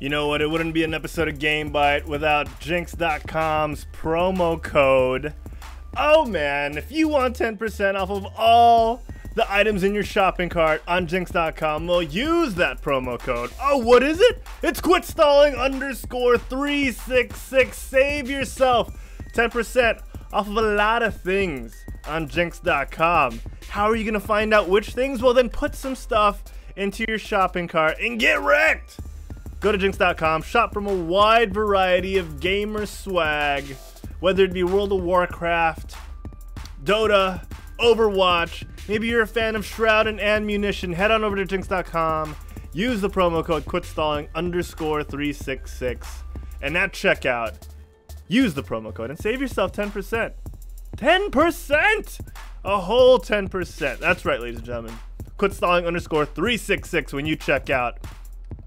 You know what? It wouldn't be an episode of GameByte without Jinx.com's promo code. Oh man, if you want 10% off of all the items in your shopping cart on Jinx.com, well, use that promo code. Oh, what is it? It's quit stalling underscore 366. Save yourself 10% off of a lot of things on Jinx.com. How are you going to find out which things? Well, then put some stuff into your shopping cart and get wrecked. Go to Jinx.com, shop from a wide variety of gamer swag, whether it be World of Warcraft, Dota, Overwatch. Maybe you're a fan of Shroud and Ammunition. Head on over to Jinx.com, use the promo code QuitStalling underscore 366, and at checkout, use the promo code and save yourself 10%. 10%! A whole 10%. That's right, ladies and gentlemen. Quit stalling underscore 366 when you check out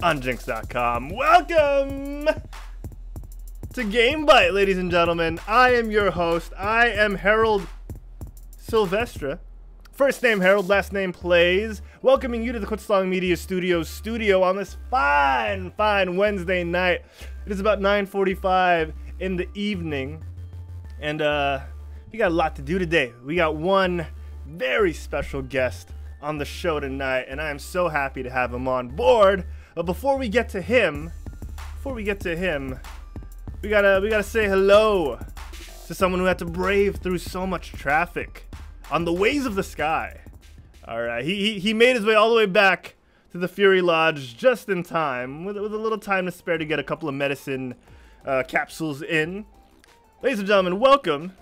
on Jinx.com. Welcome to GameByte, ladies and gentlemen. I am your host. I am Herald Silvestre. First name Herald, last name Plays. Welcoming you to the Quit Media Studios studio on this fine, fine Wednesday night. It is about 9:45 in the evening, and uh, we got a lot to do today. We got one very special guest on the show tonight, and I am so happy to have him on board. But before we get to him, before we get to him, we gotta we gotta say hello to someone who had to brave through so much traffic on the ways of the sky. All right, he he, he made his way all the way back to the Fury Lodge just in time, with, with a little time to spare to get a couple of medicine uh, capsules in. Ladies and gentlemen, welcome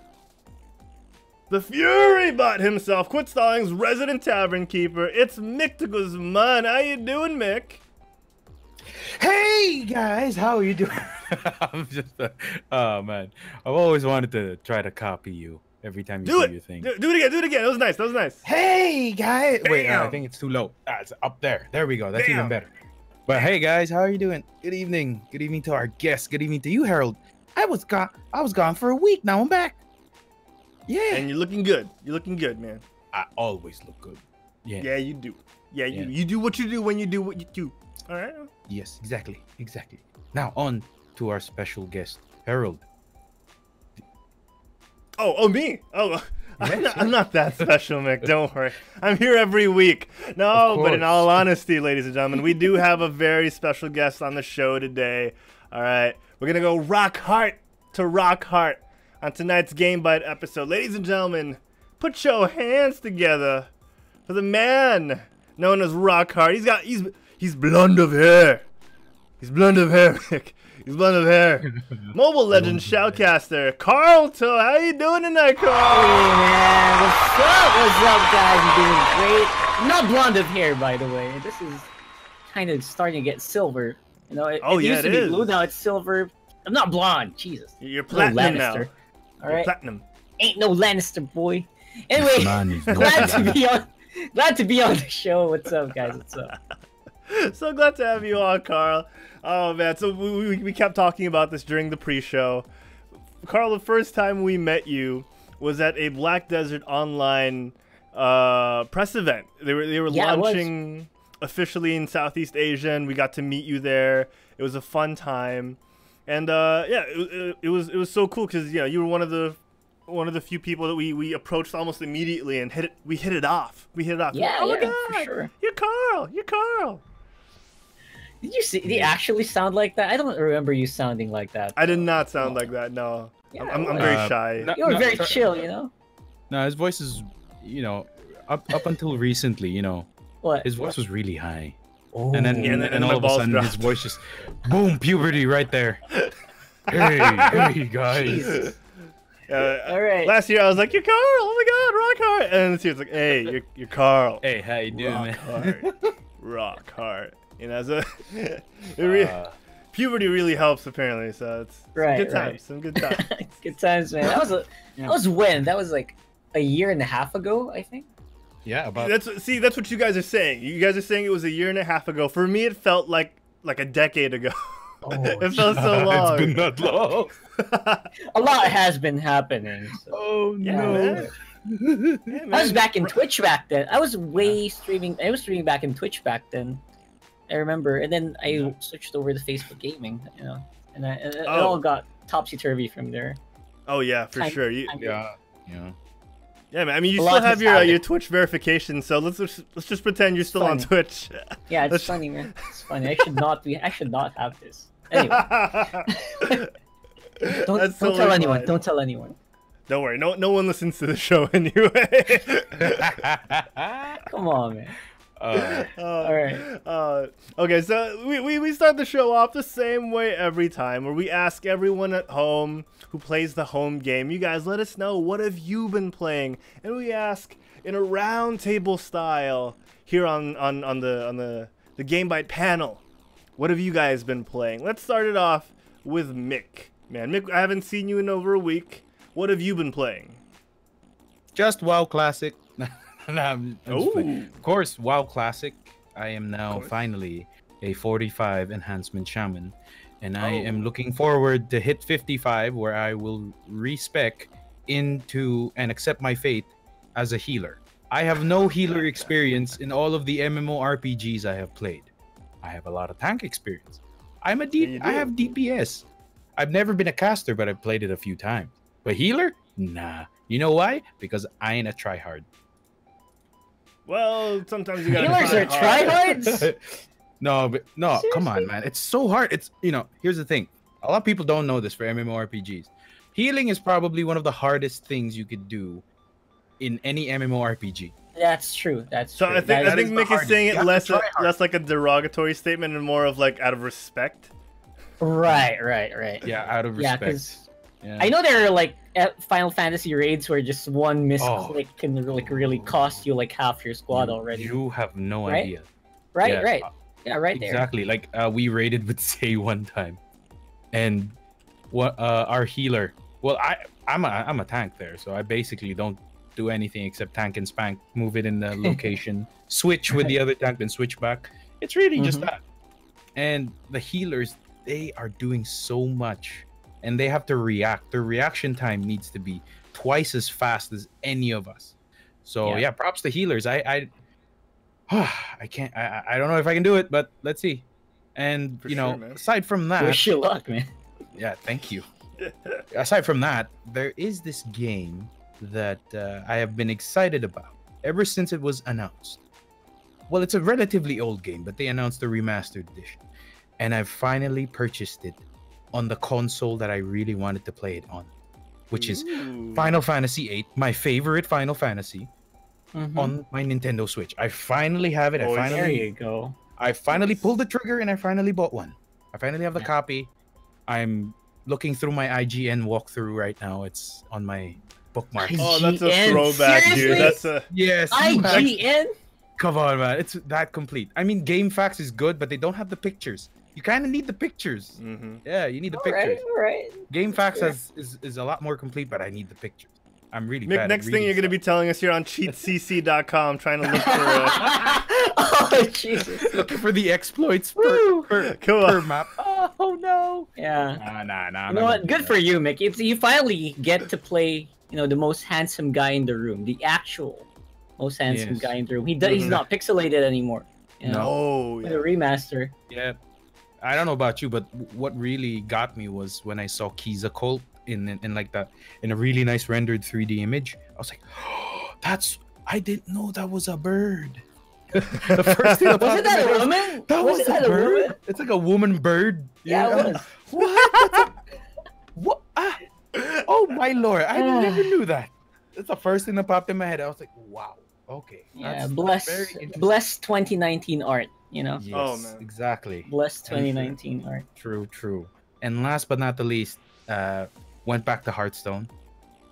the Fury Bot himself, Quit Stalling's resident tavern keeper. It's Mick de Guzman. How you doing, Mick? Hey guys, how are you doing? I'm just, uh, oh man, I've always wanted to try to copy you every time you Do do it. your thing. Do, do it again. Do it again. That was nice. That was nice. Hey guys, wait, uh, I think it's too low. Ah, it's up there. There we go. That's Bam. even better. But hey guys, how are you doing? Good evening. Good evening to our guests. Good evening to you, Herald. I was gone. I was gone for a week. Now I'm back. Yeah. And you're looking good. You're looking good, man. I always look good. Yeah. Yeah, you do. Yeah, you Yeah. you do what you do when you do what you do. All right. Yes, exactly. Exactly. Now on to our special guest, Herald. Oh, oh me. Oh, I'm not, I'm not that special, Mick. Don't worry. I'm here every week. No, but in all honesty, ladies and gentlemen, we do have a very special guest on the show today. All right, we're gonna go rock heart to rock heart on tonight's GameByte episode. Ladies and gentlemen, put your hands together for the man known as Rockhart. He's got he's he's blonde of hair. He's blonde of hair, Mick. He's blonde of hair. Mobile legend shoutcaster Karl To. How you doing tonight, Hey Karl? man, what's up? What's up, guys? I'm doing great. I'm not blonde of hair, by the way. This is kind of starting to get silver. You know, it, Oh, it yeah, used it to be is. blue, now it's silver. I'm not blonde. Jesus. You're Little platinum now. Lannister. You're All right, platinum. ain't no Lannister boy. Anyway, glad to be on. Glad to be on the show. What's up, guys? What's up? so glad to have you on, Karl. Oh man, so we, we, we kept talking about this during the pre-show. Karl, the first time we met you was at a Black Desert Online uh, press event. They were they were Yeah, launching officially in Southeast Asia, and we got to meet you there. It was a fun time, and uh, yeah, it, it, it was it was so cool because yeah, you were one of the one of the few people that we, we approached almost immediately and hit it. We hit it off. We hit it off. Yeah, oh my yeah, god, sure. you're Karl. You're Karl. Did you see? Did you actually sound like that? I don't remember you sounding like that. I did not sound like that. No, Yeah, I'm, I'm very Uh, shy. no- You were no, very sorry. chill, you know. No, his voice is, you know, up up until recently, you know, What? his voice was really high, oh. and then Yeah, and and, then- and all of a balls sudden his voice just, boom, puberty right there. hey, hey guys. Jesus. Uh, All right. Last year I was like, "You're Karl! Oh my God, rock hard!" And this year it's like, "Hey, you're you're Karl. Hey, how you doing, rock man? hard, rock hard." You know, so it re- Uh, puberty really helps apparently. So it's Right, good right. times. Some good times. Good times, man. That was a, Yeah. that was when? That was like a year and a half ago, I think. yeah, about that's see, that's what you guys are saying. You guys are saying it was a year and a half ago. For me, it felt like like a decade ago. Oh, it felt so long. it's been that long. A lot has been happening. So. Oh Yeah, no. man. Yeah, I was back in Twitch back then. I was way streaming. I was streaming back in Twitch back then, I remember, and then I Yeah. switched over to Facebook Gaming. You know, and, I, it Oh. all got topsy turvy from there. Oh yeah, for Time- sure. You, time- Yeah. Yeah. yeah, man. I mean, you A still have your uh, your. Twitch verification, so let's just, let's just pretend you're still on Twitch. Yeah, it's funny, man. It's funny. I should not be. I should not have this. Anyway, don't, That's don't totally tell anyone. fine. Don't tell anyone. Don't worry, no no one listens to the show anyway. Come on, man. Uh, Uh, Alright. Uh, okay, so we, we, we start the show off the same way every time, where we ask everyone at home who plays the home game, you guys let us know what have you been playing, and we ask in a round table style here on, on, on the on the the GameByte panel, what have you guys been playing? Let's start it off with Mick. Man, Mick, I haven't seen you in over a week. What have you been playing? just WoW Classic. I'm- I'm just playing. Ooh. Of course, WoW Classic. I am now finally a 45 enhancement shaman, and I Oh. am looking forward to hit 55, where I will respec into and accept my fate as a healer. I have no healer experience in all of the MMORPGs I have played. I have a lot of tank experience. I'm a D. I have DPS. I've never been a caster, but I've played it a few times. But healer? Nah. You know why? Because I ain't a tryhard. Well, sometimes you gotta Healers try are tryhards. no, but no, come on, man. It's so hard. It's you know, here's the thing. A lot of people don't know this for MMORPGs. Healing is probably one of the hardest things you could do in any MMORPG. That's true. That's So true. I think That I that think is the Mick is saying it less try less like a derogatory statement and more of like out of respect. Right, right, right. Yeah, out of Yeah, respect. because Yeah. I know there are like Final Fantasy raids where just one misclick can like really cost you like half your squad You- already. You have no Right? idea. right, yeah. right. Yeah, right there. Exactly. Like uh, we raided with Say one time, and what uh, our healer. Well, I I'm a I'm a tank there, so I basically don't do anything except tank and spank, move it in the location, switch with the other tank, then switch back. It's really just Mhm. that. And the healers, they are doing so much, and they have to react. Their reaction time needs to be twice as fast as any of us. So Yeah. yeah, props to healers. I I I can't. I, I- I don't know if I can do it, but let's see. And For you know, sure, aside from that, Wish you luck, man. yeah, thank you. aside from that, there is this game that uh, I have been excited about ever since it was announced. Well, it's a relatively old game, but they announced the remastered edition, and I've finally purchased it on the console that I really wanted to play it on, which is Ooh. Final Fantasy VIII, my favorite Final Fantasy, Mhm. on my Nintendo Switch. I finally have it. I Oh, there finally you go. I finally pulled the trigger and I finally bought one. I finally have the copy. I'm looking through my IGN walkthrough right now. It's on my bookmark. I- Oh, that's a IGN, throwback, dude. That's a Yes. IGN. Come on, man. It's that complete. I mean, GameFAQs is good, but they don't have the pictures. You kind of need the pictures. Mhm. Yeah, you need the All right, pictures. all right. GameFAQs Sure. has, is, is a lot more complete, but I need the pictures. I'm really Mick, bad. at next thing you're going to be telling us here on cheatcc.com trying to look for uh, oh Jesus. looking for the exploits per, Woo. per, Come per map. Oh no. Yeah. Nah, nah, nah. You know what? Good for you, Mick. It's, you finally get to play, you know, the most handsome guy in the room, the actual most handsome Yes. guy in the room. He do, he's Mhm. not pixelated anymore. You know, No. Oh, with yeah. a remaster. Yeah. I don't know about you, but what really got me was when I saw Quezacotl in, in in like that in a really nice rendered 3D image. I was like, that's I didn't know that was a bird. the first thing that Was it that a woman? That was, it a bird. It's like a woman bird. Yeah, I'm it was. What? A- what? Ah. Oh my lord! I never knew that. That's the first thing that popped in my head. I was like, wow. Okay. Yeah, that's bless, very bless 2019 art. You know, Yes, Oh, man. exactly. bless 2019 art. True, true. And last but not the least, uh, went back to Hearthstone.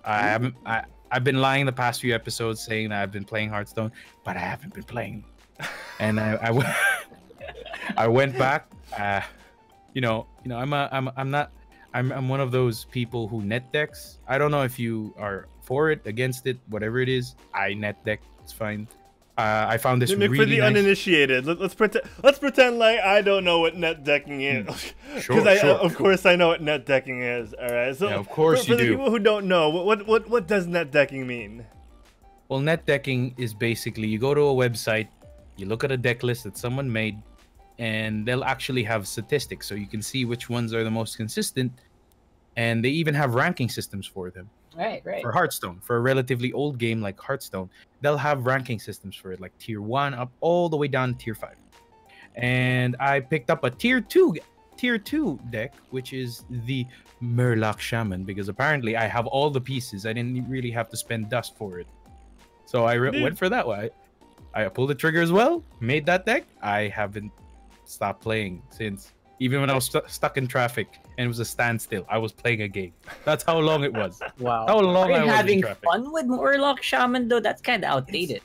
I haven't. I I've been lying the past few episodes saying that I've been playing Hearthstone, but I haven't been playing. And I I, went- I went back. Uh, you know, you know, I'm a, I'm I'm not. I'm I'm one of those people who net decks. I don't know if you are for it, against it, whatever it is. I net deck. It's fine. Uh, I found this Mick, really for the nice. uninitiated, let, us pretend let's pretend like I don't know what net decking is. Because Sure, I, sure, of sure. course, I know what net decking is. All right, so Yeah, of course for, for you the do. people who don't know, what what what, what does net decking mean? Well, net decking is basically you go to a website, you look at a deck list that someone made, and they'll actually have statistics, so you can see which ones are the most consistent, and they even have ranking systems for them. Right, right. For Hearthstone, for a relatively old game like Hearthstone, they'll have ranking systems for it, like tier one up all the way down to tier five. And I picked up a tier two tier two deck, which is the Murloc Shaman, because apparently I have all the pieces. I didn't really have to spend dust for it. So I re- hmm. went for that way. I pulled the trigger as well, made that deck. I haven't stopped playing since, even when I was stu- stuck in traffic and it was a standstill. I was playing a game. That's how long it was. Wow. How long Are I you was having traffic. fun with Murloc Shaman though? That's kind of outdated.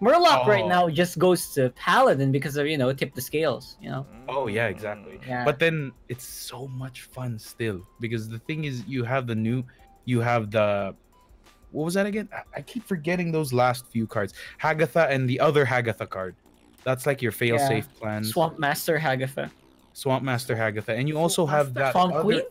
Murloc right Oh. now just goes to Paladin because of you know tip the scales. You know. Oh yeah, exactly. Mm. Yeah. But then it's so much fun still because the thing is, you have the new, you have the, what was that again? I- I keep forgetting those last few cards. Hagatha and the other Hagatha card. That's like your fail-safe plan. Swamp Master Hagatha. Swamp Master Hagatha, and you also have that Swamp other- Queen.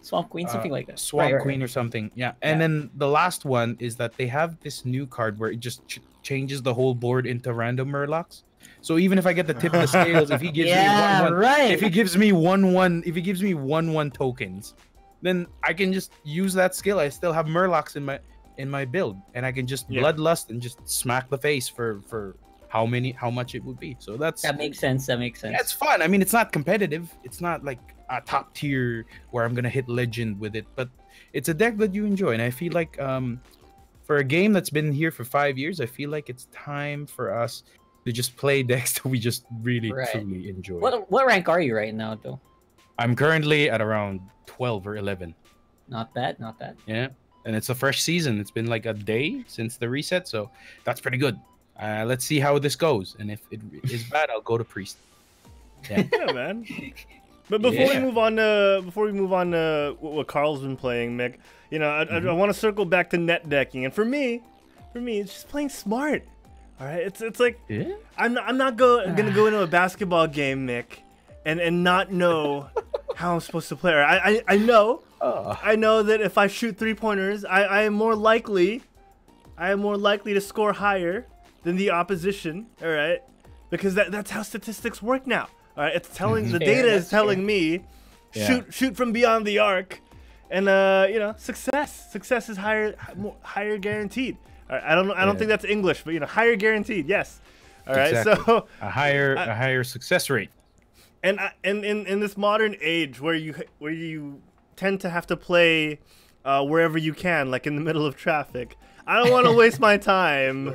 Swamp Queen, uh, something like that. Swamp Right, right, Queen right. or something. Yeah. And Yeah. then the last one is that they have this new card where it just ch- changes the whole board into random Murlocs. So even if I get the tip of the scales, if he gives yeah, me one, one right. if he gives me one one if he gives me one one tokens then i can just use that skill i still have murlocs in my in my build and i can just Yeah. bloodlust and just smack the face for for how many how much it would be so that's that makes sense. That makes sense. yeah, it's fun i mean it's not competitive it's not like a top tier where i'm gonna hit legend with it but it's a deck that you enjoy and i feel like um for a game that's been here for five years i feel like it's time for us to just play decks that we just really Right. truly enjoy What what rank are you right now though? I'm currently at around 12 or 11. Not bad, not bad. Yeah. And it's a fresh season. It's been like a day since the reset. So that's pretty good. Uh, let's see how this goes. And if it is bad, I'll go to Priest. Yeah. Yeah, man. But before we move on to before we move on to what, what Karl's been playing, Mick, you know, I, I, Mm-hmm. I want to circle back to net decking, and for me, for me, it's just playing smart. All right, it's it's like yeah. I'm not, I'm not go, gonna go into a basketball game, Mick, and and not know how I'm supposed to play. I I, I know Oh. I know that if I shoot three pointers, I, I am more likely, I am more likely to score higher than the opposition. All right, because that, that's how statistics work now. All right, it's telling the Fair, data is telling fair. me, Yeah. shoot shoot from beyond the arc, and uh you know success success is higher more, higher guaranteed. All right, I don't I don't Yeah. think that's English, but you know higher guaranteed. Yes. All right, Exactly. so A higher I- a higher success rate. and I, and in in this modern age where you where you tend to have to play uh, wherever you can, like in the middle of traffic, I don't want to waste my time.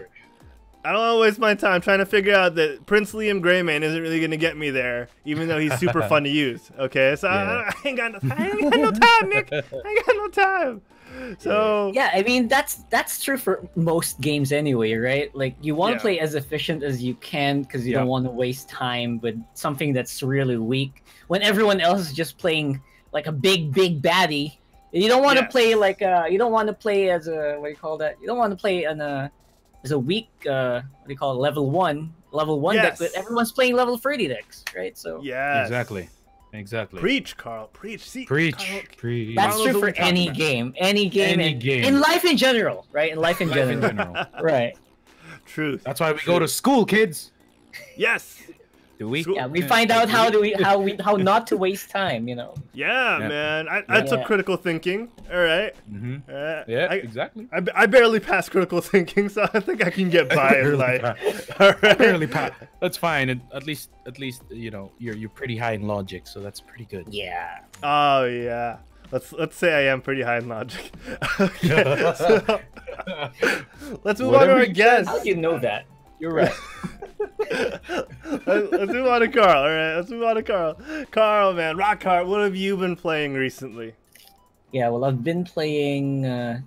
I don't want to waste my time trying to figure out that Prince Liam Greymane isn't really gonna get me there, even though he's super fun to use. Okay, so Yeah. I, I ain't got no, I ain't got no time, Nick. I ain't got no time. So Yeah, I mean that's that's true for most games anyway, right? Like you want to Yeah. play as efficient as you can because you Yeah. don't want to waste time with something that's really weak when everyone else is just playing like a big big baddie. You don't want to Yes. play like uh you don't want to play as a what do you call that? You don't want to play on a as a weak uh what do you call it level one level one deck, but everyone's playing level thirty decks, right? So yeah, Exactly. Exactly. Preach, Karl. Preach. See, Preach. Karl, Preach. that's Carlos, true for any about. game, any game, Any and- game. in life in general, right? In life in Life general, in general. right? Truth. That's why we go to school, kids. Yes. Do we? Yeah, we find out how do we how we how not to waste time, you know. Yeah, Yeah. man. I, I took Yeah. critical thinking. All right. hmm All right. Yeah, I, exactly. I, I barely passed critical thinking, so I think I can get by in Barely life. passed. All right. Barely pa- That's fine. and At least, at least you know you're you're pretty high in logic, so that's pretty good. Yeah. Oh yeah. Let's let's say I am pretty high in logic. okay, so, let's move Whatever on to our you guest. How do you know that? You're right. let's, let's move on to Karl. All right, let's move on to Karl. Karl, man, Rockhart, what have you been playing recently? yeah, well, I've been playing uh,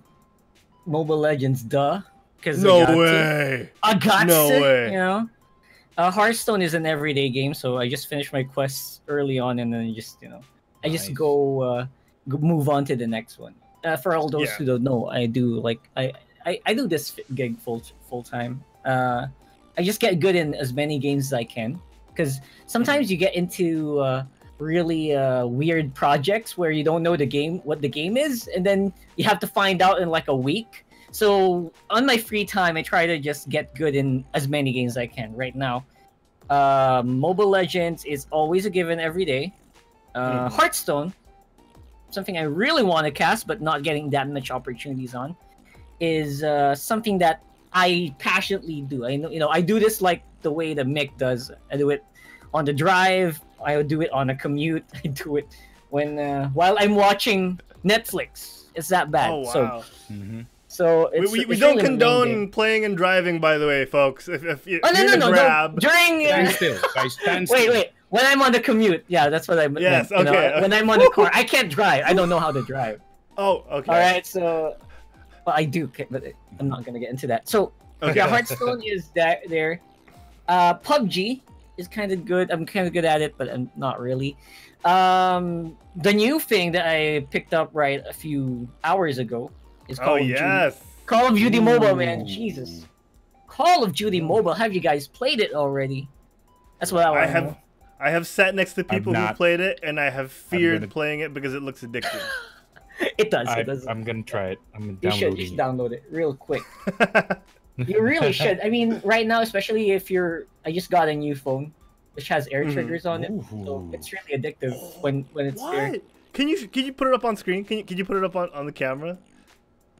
Mobile Legends, duh. Because No I got way. To. I got No to, way. You know, uh, Hearthstone is an everyday game, so I just finished my quests early on, and then just you know, I just Nice. go, uh, move on to the next one. Uh, for all those Yeah. who don't know, I do like I, I, I do this gig full full time. Uh, I just get good in as many games as I can because sometimes you get into uh, really uh, weird projects where you don't know the game what the game is, and then you have to find out in like a week. So on my free time, I try to just get good in as many games as I can. Right now, Uh, Mobile Legends is always a given every day. Uh, Mhm. Hearthstone, something I really want to cast but not getting that much opportunities on, is uh, something that I passionately do. I know, you know, I do this like the way the Mick does. I do it on the drive. I do it on a commute. I do it when uh, while I'm watching Netflix. It's that bad. Oh So, wow. Mm-hmm. so We, it's, we, we it's don't really condone playing and driving, by the way, folks. If, if, you- Oh if no you're no in a no! grab, Don't, during Stand uh, still, guys. Stand wait still. wait when I'm on the commute, yeah, that's what I meant. Yes, you know, okay. when I'm on the car, I can't drive. I don't know how to drive. Oh, okay. All right, so well, I do, but I'm not gonna get into that. So Okay. yeah, Hearthstone is that there. Uh, PUBG is kind of good. I'm kind of good at it, but I'm not really. Um, the new thing that I picked up right a few hours ago is Call Oh of Duty. Call of Duty Mobile, man. Ooh. Jesus. Call of Duty Mobile. Have you guys played it already? That's what I want I to have know. I have sat next to people who played it, and I have feared gonna- playing it because it looks addicting. It does. I, It does. I'm gonna try it. I'm you should downloading. just download it real quick. You really should. I mean, right now, especially if you're. I just got a new phone, which has air Mhm. triggers on it, so it's really addictive when when it's there. Can you can you put it up on screen? Can you can you put it up on, on the camera?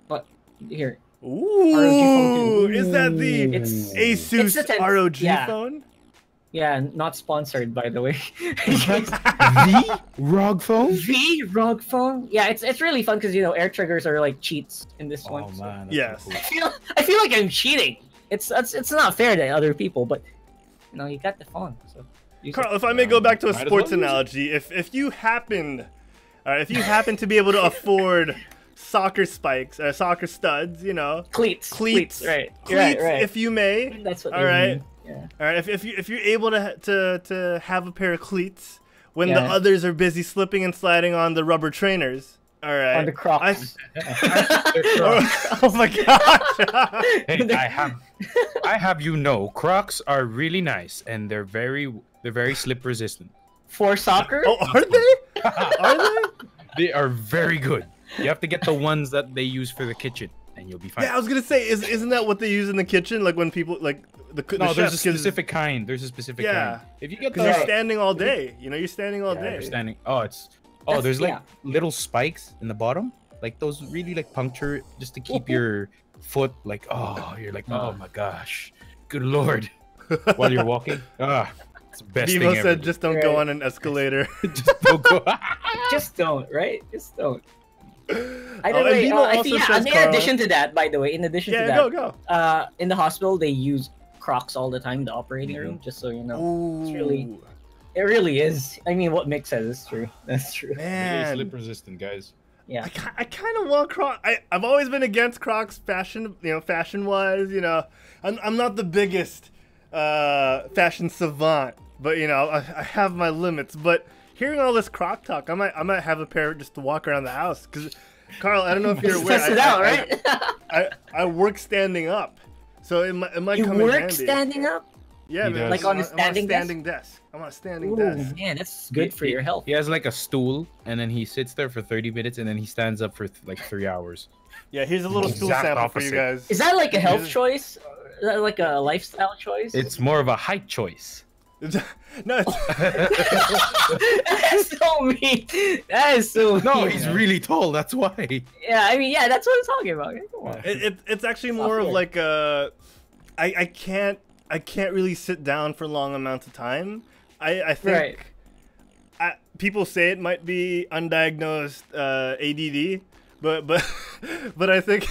But here, Ooh, is that the It's- Asus It's the 10 ROG yeah. phone? Yeah, not sponsored by the way. the ROG phone? V ROG phone. Yeah, it's it's really fun because you know air triggers are like cheats in this Oh one. so- man. that's Yes. so I feel I feel like I'm cheating. It's it's it's not fair to other people, but you know you got the phone, so. use it. Karl, if I may go back to a Might sports well analogy, if if you happen, uh, if you happen to be able to afford soccer spikes, uh, soccer studs, you know, cleats, cleats, cleats, right, cleats, right, right. if you may, That's what. all they right. mean. Yeah. all right, if, if you if you're able to to to have a pair of cleats when the others are busy slipping and sliding on the rubber trainers, all right, On the Crocs. oh, oh my gosh. Hey, I have, I have you know, Crocs are really nice and they're very, they're very slip resistant. For soccer? oh, are they? Are they? They are very good. You have to get the ones that they use for the kitchen, and you'll be fine. Yeah, I was gonna say, is isn't that what they use in the kitchen? Like when people like the, the no, there's a chefs, 'cause- specific kind. There's a specific Yeah. kind. If you get Because the you're standing all day. You know, you're standing all Yeah, day. you're standing. Oh, it's oh, That's- there's like yeah. little spikes in the bottom, like those really like puncture just to keep your foot like oh, you're like oh my gosh, good lord, while you're walking. Ah, it's the best Devo said, ever. just don't go on an escalator. just don't go. Just don't, right? Just don't. Either and way, Devo uh, I think, yeah, in Carl- addition to that, by the way, in addition to that, go go. uh, in the hospital they use Crocs all the time the operating room, just so you know. Ooh, really- It really is. I mean, what Mick says is true. That's true. Man. slip resistant, guys. Yeah. I, I kind of want Crocs. I, I've always been against Crocs fashion, you know, fashion wise. You know, I'm, I'm not the biggest uh, fashion savant, but you know, I, I have my limits. But hearing all this Croc talk, I might I might have a pair just to walk around the house. Cause Karl, I don't know if you're aware. test it I, out, I- right? I, I, I work standing up, so it might it might you come in work handy. standing up? Yeah, man. Like on a I'm standing desk? standing desk. I'm on a standing Ooh, desk. man, that's good for your health. He has like a stool, and then he sits there for 30 minutes, and then he stands up for th- like three hours. Yeah, here's a little stool Exact sample for you guys. Is that like a health choice? Is that like a lifestyle choice? It's more of a height choice. no, it's, that's so mean. That is so No, mean, he's man. really tall. That's why. Yeah, I mean, yeah, that's what I'm talking about. Come on. it, it, it's actually more of Software. like a, I, I can't I can't really sit down for long amounts of time. I, I think Right. I, people say it might be undiagnosed uh, ADD, but but but I think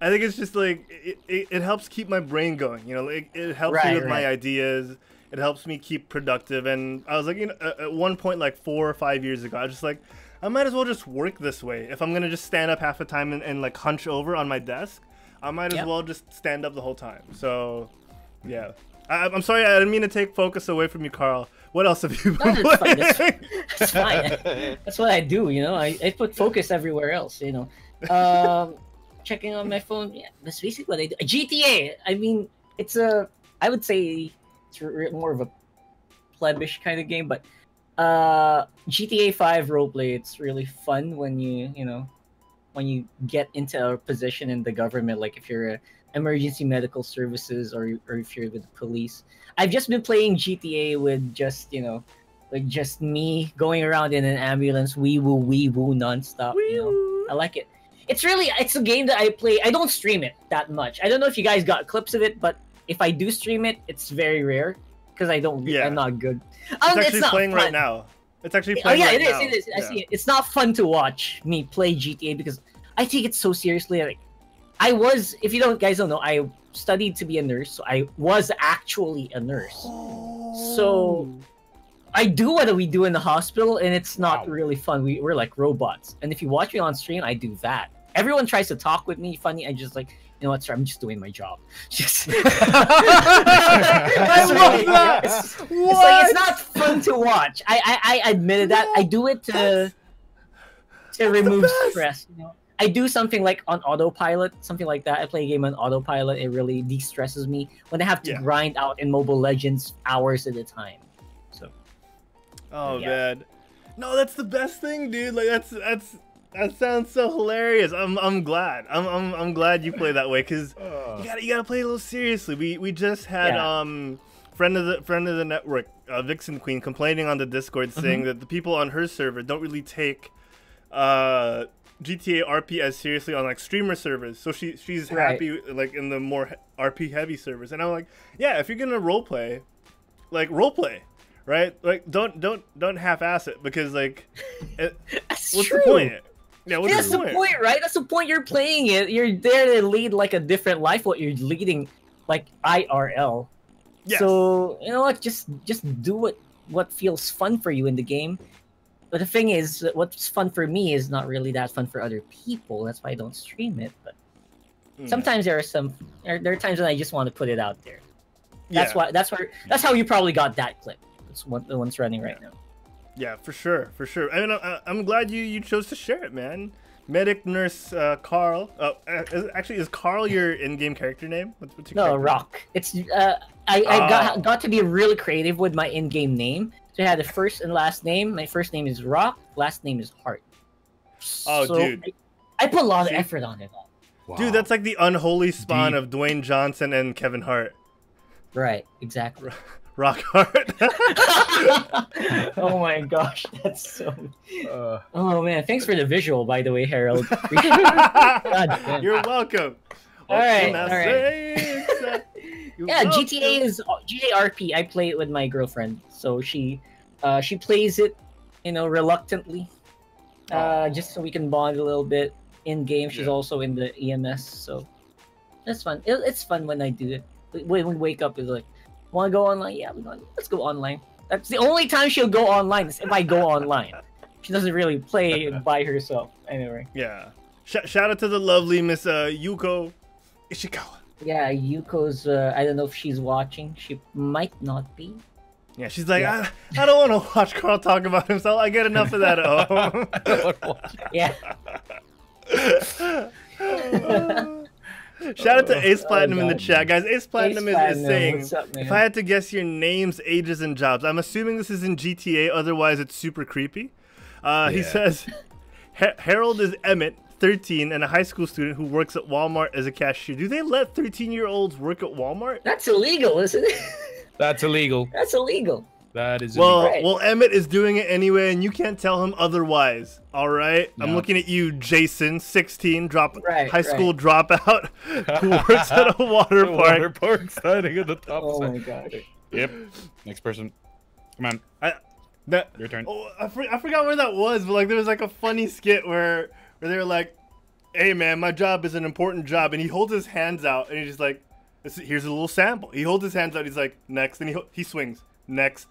I think it's just like it, it, it helps keep my brain going. You know, it, it helps me Right, with my ideas. It helps me keep productive. And I was like, you know, at one point, like four or five years ago, I was just like, I might as well just work this way. If I'm gonna just stand up half the time and, and like hunch over on my desk, I might as Yep. well just stand up the whole time. So, yeah. I, I'm sorry, I didn't mean to take focus away from you, Karl. What else have you been No, that's fine, that's playing? That's fine. That's what I do, you know. I, I put focus everywhere else, you know. Um, checking on my phone, yeah, that's basically what I do. GTA. I mean, it's a. I would say it's more of a plebish kind of game, but uh, GTA Five roleplay. It's really fun when you you know when you get into a position in the government. Like if you're a emergency medical services or or if you're with the police. I've just been playing GTA with just you know, like just me going around in an ambulance, wee woo wee woo nonstop. You know, I like it. It's really it's a game that I play. I don't stream it that much. I don't know if you guys got clips of it, but if I do stream it, it's very rare because I don't. Yeah. I'm not good. It's Um, actually not playing right now. It's actually playing. Oh playing yeah, right it is. now. It is. I Yeah. see it. It's not fun to watch me play GTA because I take it so seriously. Like, I was, if you don't guys don't know, I studied to be a nurse, so I was actually a nurse. So I do what we do in the hospital, and it's not Wow. really fun. We, we're like robots. And if you watch me on stream, I do that. Everyone tries to talk with me funny. I just like, you know what, sir? I'm just doing my job. Just. I love that. It's, What? it's like it's not fun to watch. I I, I admitted that. I do it to to remove stress. You know, I do something like on autopilot, something like that. I play a game on autopilot. It really de-stresses me when I have to Yeah. grind out in Mobile Legends hours at a time. So Oh Yeah. man. No, that's the best thing, dude. Like that's that's that sounds so hilarious. I'm I'm glad. I'm I'm, I'm glad you play that way you got to you got to play a little seriously. We we just had Yeah. um friend of the friend of the network, uh, Vixen Queen complaining on the Discord Mm-hmm. saying that the people on her server don't really take uh GTA RP as seriously on like streamer servers. So she she's Right. happy like in the more RP heavy servers. And I'm like, yeah, if you're going to role play, like role play, right? Like don't don't don't half ass it because like it, what's true. the point? Yeah, that's the point, right? That's the point. You're playing it. You're there to lead like a different life. What you're leading, like IRL. Yes. So you know what? Just just do what what feels fun for you in the game. But the thing is, what's fun for me is not really that fun for other people. That's why I don't stream it. But Mm. sometimes there are some there, there are times when I just want to put it out there. That's Yeah. why. That's where. That's how you probably got that clip. It's one the one's running right now. Yeah, for sure, for sure. I mean, I, I'm glad you you chose to share it, man. Medic nurse uh, Karl. Oh, uh, is, actually, is Karl your in-game character name? What's, what's your No, character name? Rock. It's uh, I, I Oh. got got to be really creative with my in-game name. So I had a first and last name. My first name is Rock. Last name is Hart. Oh, So dude. I, I put a lot See? of effort on it. Dude, that's like the unholy spawn Deep. of Dwayne Johnson and Kevin Hart. Right. Exactly. Rock Hart. oh my gosh, that's so. Uh, Oh man, thanks for the visual, by the way, Herald. Damn. You're welcome. All right, all right. you're yeah, welcome. GTA is GTA RP. I play it with my girlfriend, so she, uh, she plays it, you know, reluctantly, uh, just so we can bond a little bit in game. She's Yeah. also in the EMS, so that's fun. It, it's fun when I do it. When we wake up, is like, want to go online? Yeah, going. Let's go online. That's the only time she'll go online. Is if I go online. She doesn't really play by herself. Anyway. Yeah. Sh- shout out to the lovely Miss uh, Yuko Ishikawa. Yeah, Yuko's. Uh, I don't know if she's watching. She might not be. Yeah, she's like, Yeah. I, I don't want to watch Karl talk about himself. I get enough of that at home. Yeah. Shout out to Ace Oh, Platinum in the chat, guys. Ace Platinum, is, is Platinum, saying, up, if I had to guess your names, ages, and jobs, I'm assuming this is in GTA. Otherwise, it's super creepy. Uh, He says, "Ha- Herald is Emmett, 13, and a high school student who works at Walmart as a cashier. Do they let 13 year olds work at Walmart? That's illegal, isn't it? that's illegal. That's illegal. That is Well, illegal. Right. well, Emmett is doing it anyway, and you can't tell him otherwise. All right, I'm looking at you, Jason, 16, drop Right, high school dropeout, who works at a water The park. water park standing at the top. Oh side. my gosh. Yep. Next person. Come on, I, that, your turn. oh, I, for, I forgot where that was, but like there was like a funny skit where where they were like, "Hey man, my job is an important job," and he holds his hands out, and he's just like, "Here's a little sample." He holds his hands out. He's like, "Next," and he he swings. Next.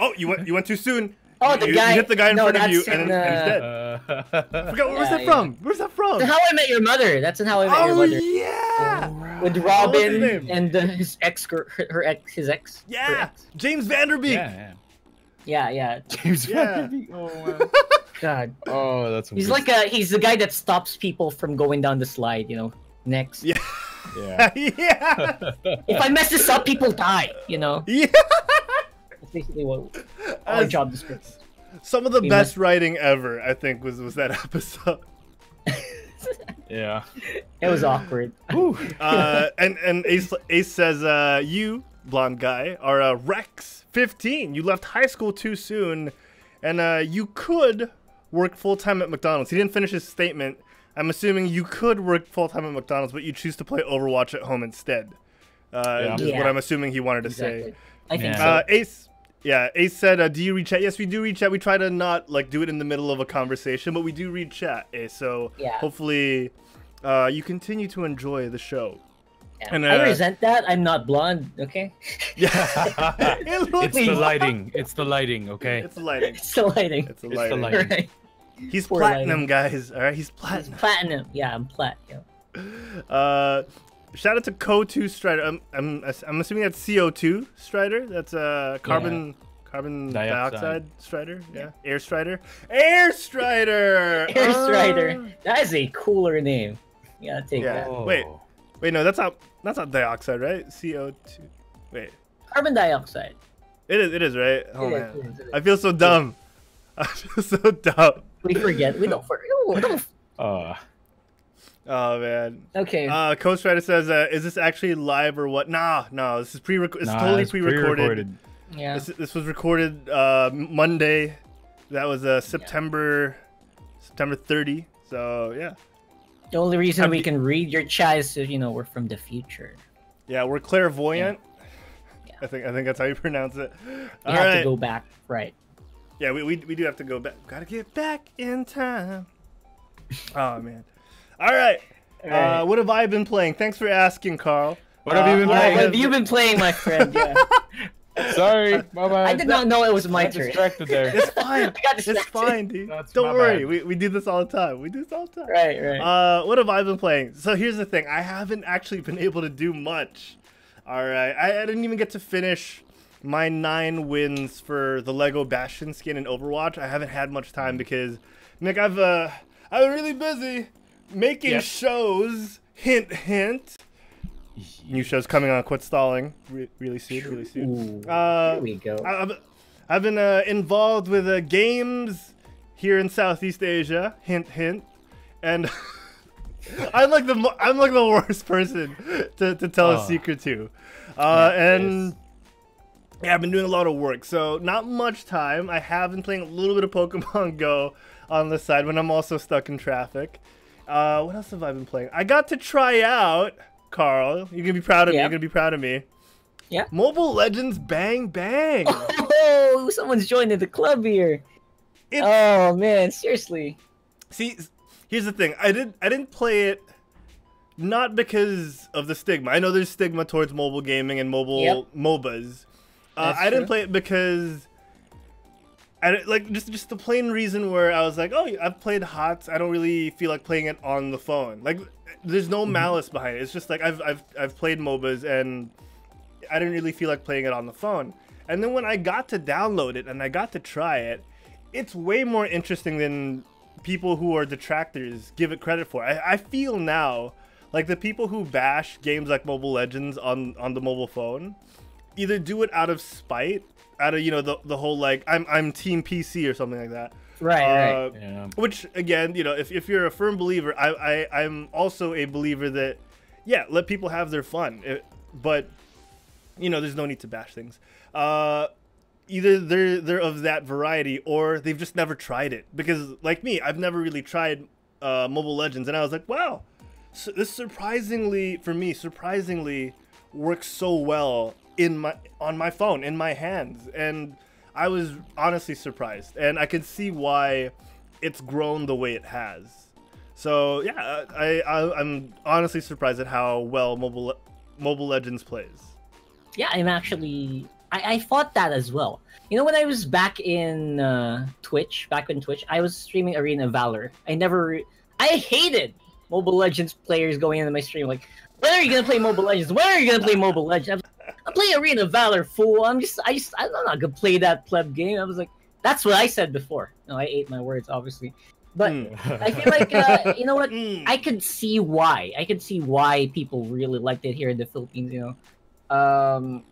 Oh, you went you went too soon. Oh, the you, guy- You hit the guy in no, front of you, and, in, and he's dead. Uh, forgot where's Yeah, that yeah. from? Where's that from? How I Met Your Mother. That's in How I Met Your Oh Mother. yeah, With What was Robin and uh, his ex, her, her ex, his ex. yeah, ex. James Van Der Beek. yeah, Yeah, yeah. yeah. James Yeah. Van Der Beek. Oh, man. God. oh, that's. some He's good like a he's the guy that stops people from going down the slide. You know. Next. Yeah. Yeah. yeah, If I mess this up, people die. You know. yeah. That's basically what our As- job description. Some of the He best writing ever, I think, was was that episode. Yeah. It was awkward. uh, and and Ace Ace says, uh, "You blonde guy are uh, Rex, 15. You left high school too soon, and uh, you could work full time at McDonald's." He didn't finish his statement. I'm assuming you could work full time at McDonald's, but you choose to play Overwatch at home instead. Uh, Yeah. is what I'm assuming he wanted to say. I think Yeah. so. Uh, Ace, yeah, Ace said, uh, "Do you read chat?" Yes, we do read chat. We try to not like do it in the middle of a conversation, but we do read chat. Ace, so Yeah. hopefully, uh, you continue to enjoy the show. Yeah. and, I uh, resent that. I'm not blonde. Okay, Yeah, it looks it's the lighting. It's the lighting, okay? It's the lighting. it's the lighting. It's the lighting. It's the lighting. lighting. Right. He's Poor platinum, lighting. guys. All right, he's It's platinum. platinum. Yeah, I'm plat. Yeah. Uh, shout out to Co2 Strider. I'm, I'm, I'm assuming that's CO2 Strider. That's uh carbon carbon Dioxide. dioxide, Strider. Yeah, Air Strider. Air Strider. Air Uh, Strider. That is a cooler name. Yeah, take Yeah. that. Wait. Wait, no, that's not that's not dioxide, right? CO2. Wait, Carbon dioxide. it is. It is right. Oh It is, man, it is, it is. I feel so dumb. I feel so dumb. We forget. We don't forget. We don't. Uh, Oh man. Okay. Uh, Coach Strider says, uh, "Is this actually live or what?" Nah, no. This is pre. It's nah, totally it's pre-recorded. yeah. This, this was recorded uh, Monday. That was uh, September September 30. So yeah, The only reason Have we you- can read your chat is, if, you know, we're from the future. yeah, we're clairvoyant. Yeah. I think I think that's how you pronounce it. You All have right. to go back. Right. Yeah, we, we, we do have to go back. Gotta get back in time. Oh man. All right. Uh, what have I been playing? Thanks for asking, Karl. What have you been Uh, Yeah, playing? what have- have you been playing, my friend? Yeah. sorry, bye bye. I did not know it was my got turn. distracted there. It's fine. I got it's fine, dude. That's Don't worry. bad. We, we do this all the time. We do this all the time. Right, right. Uh, what have I been playing? So here's the thing: I haven't actually been able to do much. All right, I, I didn't even get to finish my nine wins for the Lego Bastion skin in Overwatch. I haven't had much time because, Nick, I've uh, I've been really busy making Yep. shows. Hint, hint. New shows coming on. Quit stalling. Re- really soon. Really soon. Ooh, Uh, here we go. I- I've, I've been uh, involved with uh, games here in Southeast Asia. Hint, hint. And I'm like the I'm like the worst person to, to tell a Oh. secret to. Uh, Yeah, and yeah, I've been doing a lot of work, so not much time. I have been playing a little bit of Pokemon Go on the side when I'm also stuck in traffic. Uh, what else have I been playing? I got to try out Karl. You're gonna be proud of me. You're gonna be proud of me. Yeah. Mobile Legends Bang Bang. Oh, someone's joining the club here. It- Oh man, seriously. See, here's the thing. I didn't I didn't play it not because of the stigma. I know there's stigma towards mobile gaming and mobile Yep. MOBAs. Uh, I didn't true. play it because I like just just the plain reason where I was like, oh, I've played HOTS. I don't really feel like playing it on the phone. Like, there's no mm-hmm. malice behind it. It's just like I've I've I've played MOBAs and I didn't really feel like playing it on the phone. And then when I got to download it and I got to try it, it's way more interesting than people who are detractors give it credit for. I, I feel now like the people who bash games like Mobile Legends on on the mobile phone either do it out of spite, out of you know the the whole like I'm I'm team PC or something like that. Right, right. Uh, Yeah. which again, you know, if, if you're a firm believer, I, I I'm also a believer that yeah, let people have their fun, It- but you know, there's no need to bash things. Uh, either they're they're of that variety or they've just never tried it because like me, I've never really tried uh, Mobile Legends, and I was like, wow, so this surprisingly for me surprisingly works so well in my on my phone in my hands and i was honestly surprised and i can see why it's grown the way it has so yeah i, I i'm honestly surprised at how well mobile mobile legends plays Yeah, I'm actually. I, I thought that as well. You know, when I was back in uh, Twitch, back in Twitch, I was streaming Arena Valor. I never. I hated Mobile Legends players going into my stream like, when are you gonna play Mobile Legends? When are you gonna play Mobile Legends? I'm, I'm playing Arena Valor, fool. I'm just, I just, I'm not gonna play that pleb game. I was like, that's what I said before. No, I ate my words, obviously. But Mm. I feel like, uh, you know what? Mm. I could see why. I could see why people really liked it here in the Philippines. You know, um,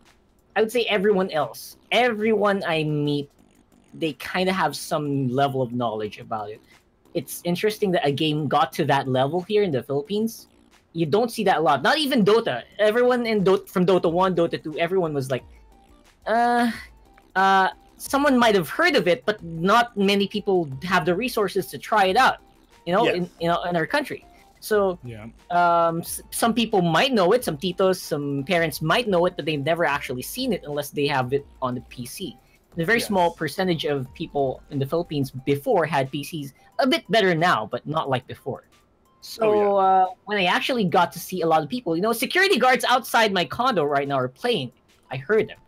I would say everyone else, everyone I meet, they kind of have some level of knowledge about it. it's interesting that a game got to that level here in the Philippines. You don't see that a lot. Not even Dota. Everyone in Dota from Dota 1, Dota 2, everyone was like, uh, uh, someone might have heard of it, but not many people have the resources to try it out. You know, Yes. in you know in our country. So Yeah. um, s- some people might know it, some titos, some parents might know it, but they've never actually seen it unless they have it on the PC. The very Yes. small percentage of people in the Philippines before had PCs, a bit better now, but not like before. So Oh, uh, when I actually got to see a lot of people, you know, security guards outside my condo right now are playing. I heard them.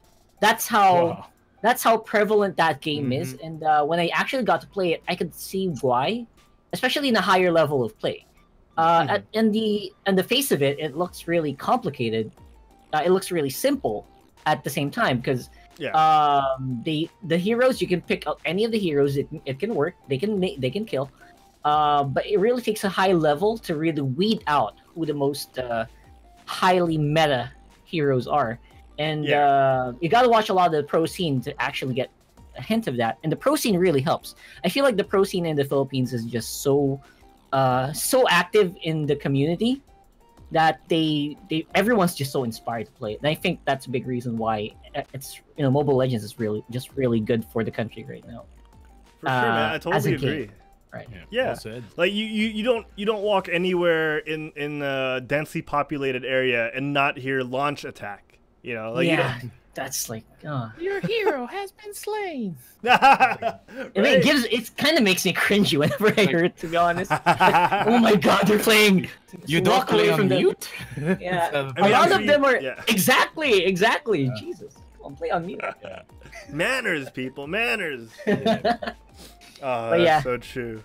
That's how Wow. that's how prevalent that game is. Mm-hmm. And uh, when I actually got to play it, I could see why, especially in a higher level of play. Uh, Mhm. at, in the in the face of it, it looks really complicated. Uh, it looks really simple at the same time because Yeah. um, the the heroes you can pick out any of the heroes. It, it can work. They can they can kill. Uh, but it really takes a high level to really weed out who the most uh, highly meta heroes are. And Yeah. uh, you got to watch a lot of the pro scene to actually get a hint of that. And the pro scene really helps. I feel like the pro scene in the Philippines is just so uh, so active in the community that they they everyone's just so inspired to play it. And I think that's a big reason why it's you know Mobile Legends is really just really good for the country right now. For sure, man. I uh, a totally game. Agree. Right. Yeah. Well said. Like you, you, you don't you don't walk anywhere in in a densely populated area and not hear launch attack. You know, like yeah, that's like uh, Your hero has been slain. you don't. I mean, it gives it kind of makes me cringy whenever I hear it. To be honest, oh my god, they're playing. You Walk don't play away on from the- mute. Yeah. I mean, a lot actually, of them are yeah. exactly, exactly. Jesus, Come on, play on mute. manners, people, manners. Oh, But that's yeah. so true.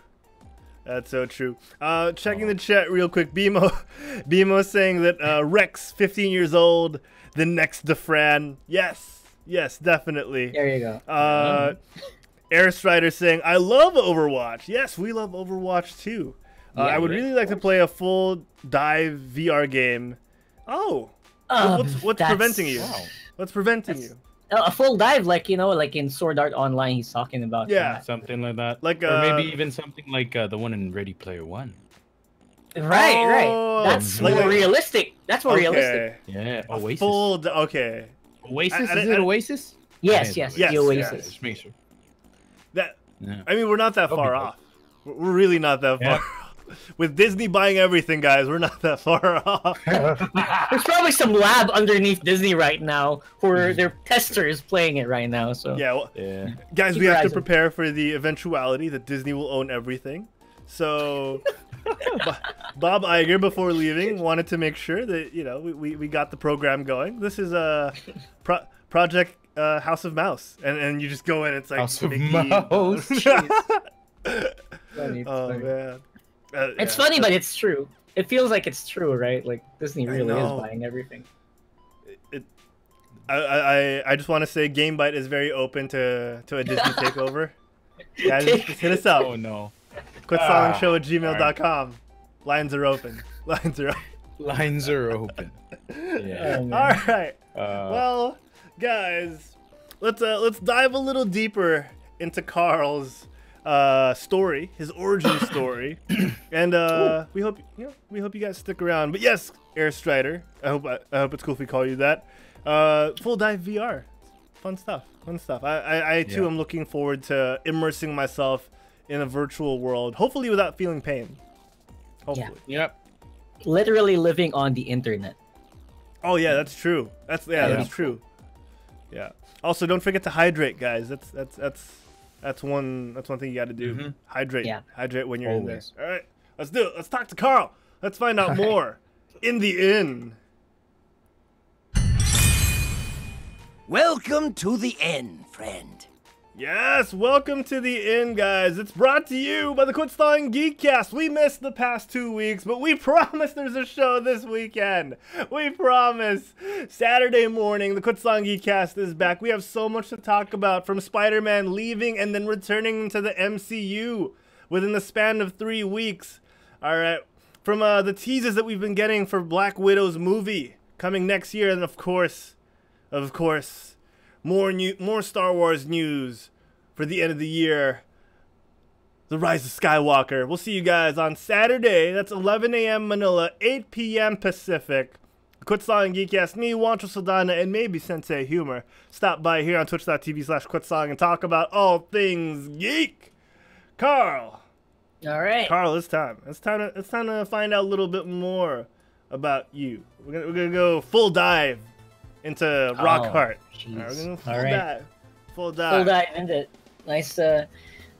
That's so true. Uh, checking the chat real quick. Bimo, Bimo saying that uh, Rex, 15 years old, the next DeFran. Yes, yes, definitely. there you go. Uh, Airstrider saying, I love Overwatch. Yes, we love Overwatch too. Uh, Yeah, I would really like to play a full dive VR game. Oh, Uh, what's, what's preventing you? Wow. What's preventing That's- you? Uh, a full dive, like you know, like in Sword Art Online, he's talking about. Yeah. Something like that. Like, or uh, maybe even something like uh, the one in Ready Player One. right, Oh, right. That's like more a- realistic. That's more realistic. Okay. Yeah, A Oasis. full. d- Okay. Oasis? I- I Is it I- Oasis? Yes, yes, yes, the yes. Oasis. Just make sure. That. Yeah. I mean, we're not that far good. off. We're we're really not that Yeah. far. With Disney buying everything, guys, we're not that far off. There's probably some lab underneath Disney right now where their testers playing it right now. So yeah, well, Yeah. guys, Keep we have to prepare for the eventuality that Disney will own everything. So, Bob Iger, before leaving, wanted to make sure that you know we, we, we got the program going. This is a pro- project uh, House of Mouse, and and you just go in. It's like House of Mouse. Oh man, Uh, it's yeah. funny, but it's true. It feels like it's true, right? Like Disney really is buying everything. it, I, I I just want to say GameByte is very open to to a Disney takeover. Guys, just hit us up. Oh no. QuitStallingShow at gmail.com. Lines are open. Lines are open. Lines are open. Yeah. Oh. All right. Uh, Well, guys, let's uh, let's dive a little deeper into Karl's uh, story, his origin story, and uh, we hope you know we hope you guys stick around. But yes, Airstrider, I hope I, I hope it's cool if we call you that. Uh, full dive VR, fun stuff, fun stuff. I I, I too Yeah. am looking forward to immersing myself in a virtual world, hopefully without feeling pain. Hopefully. yep. Literally living on the internet. Oh yeah, that's true. That's yeah, Yeah. that's true. Yeah. Also, don't forget to hydrate, guys. That's that's that's that's one that's one thing you got to do. Mhm. Hydrate. Yeah. Hydrate when you're Always. in there. All right. Let's do it. Let's talk to Karl. Let's find out All right. more in the inn. Welcome to the inn, friend. Yes, welcome to the end, guys. It's brought to you by the Quit Stalling Geekcast. We missed the past two weeks, but we promise there's a show this weekend. We promise. Saturday morning, the Quit Stalling Geekcast is back. We have so much to talk about from Spider-Man leaving and then returning to the MCU within the span of three weeks. All right, from uh, the teases that we've been getting for Black Widow's movie coming next year, and of course, of course, more new, more Star Wars news for the end of the year. The Rise of Skywalker. We'll see you guys on Saturday. That's 11 a.m. Manila, 8 p.m. Pacific. Quit Stalling Geekcast, me, Wancho Saldana, and maybe Sensei Humor. Stop by here on twitch.tv slash QuitStalling and talk about all things geek. Karl. All right. Karl, it's time. It's time to it's time to find out a little bit more about you. We're gonna we're gonna go full dive into Rockhart. Jeez. All right, we're gonna go full All right. dive. Full dive. Full dive into it. Nice. Uh,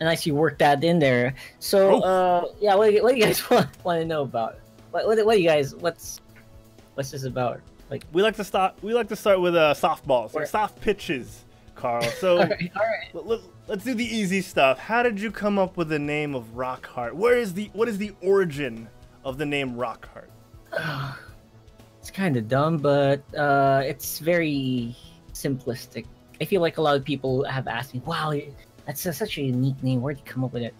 nice you worked that in there. So, Oh. uh, yeah. What do you, what do you guys want, want to know about? What, what what do you guys? What's what's this about? Like, We like to start. We like to start with uh, softballs, Or- soft pitches, Karl. So all right, all right. let, us do the easy stuff. How did you come up with the name of Rockhart? Where is the what is the origin of the name Rockhart? It's kind of dumb, but uh, it's very simplistic. I feel like a lot of people have asked me, "Wow, that's a, such a unique name. Where'd you come up with it?"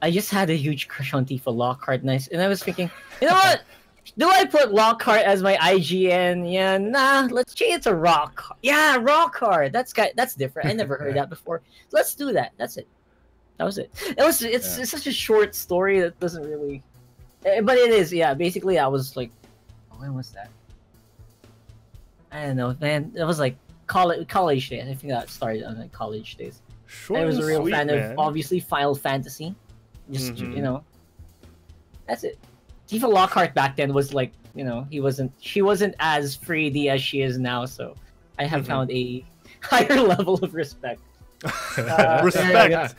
I just had a huge crush on Tifa Lockhart, nice, and I was thinking, you know what? Do I put Lockhart as my IGN? Yeah, nah. Let's change it to Rock. Yeah, Rockhart. That's got that's different. I never heard that before. Let's do that. That's it. That was it. It was. It's, Yeah. it's such a short story that doesn't really. eh, But it is. Yeah. Basically, I was like, when was that? I don't know, man. It was like college college days. I think that started on like college days. Short I was a real sweet, fan man. of obviously Final Fantasy. Just Mhm. you know, that's it. Tifa Lockhart back then was like you know he wasn't she wasn't as 3D as she is now. So I have Mhm. found a higher level of respect. Uh, Respect,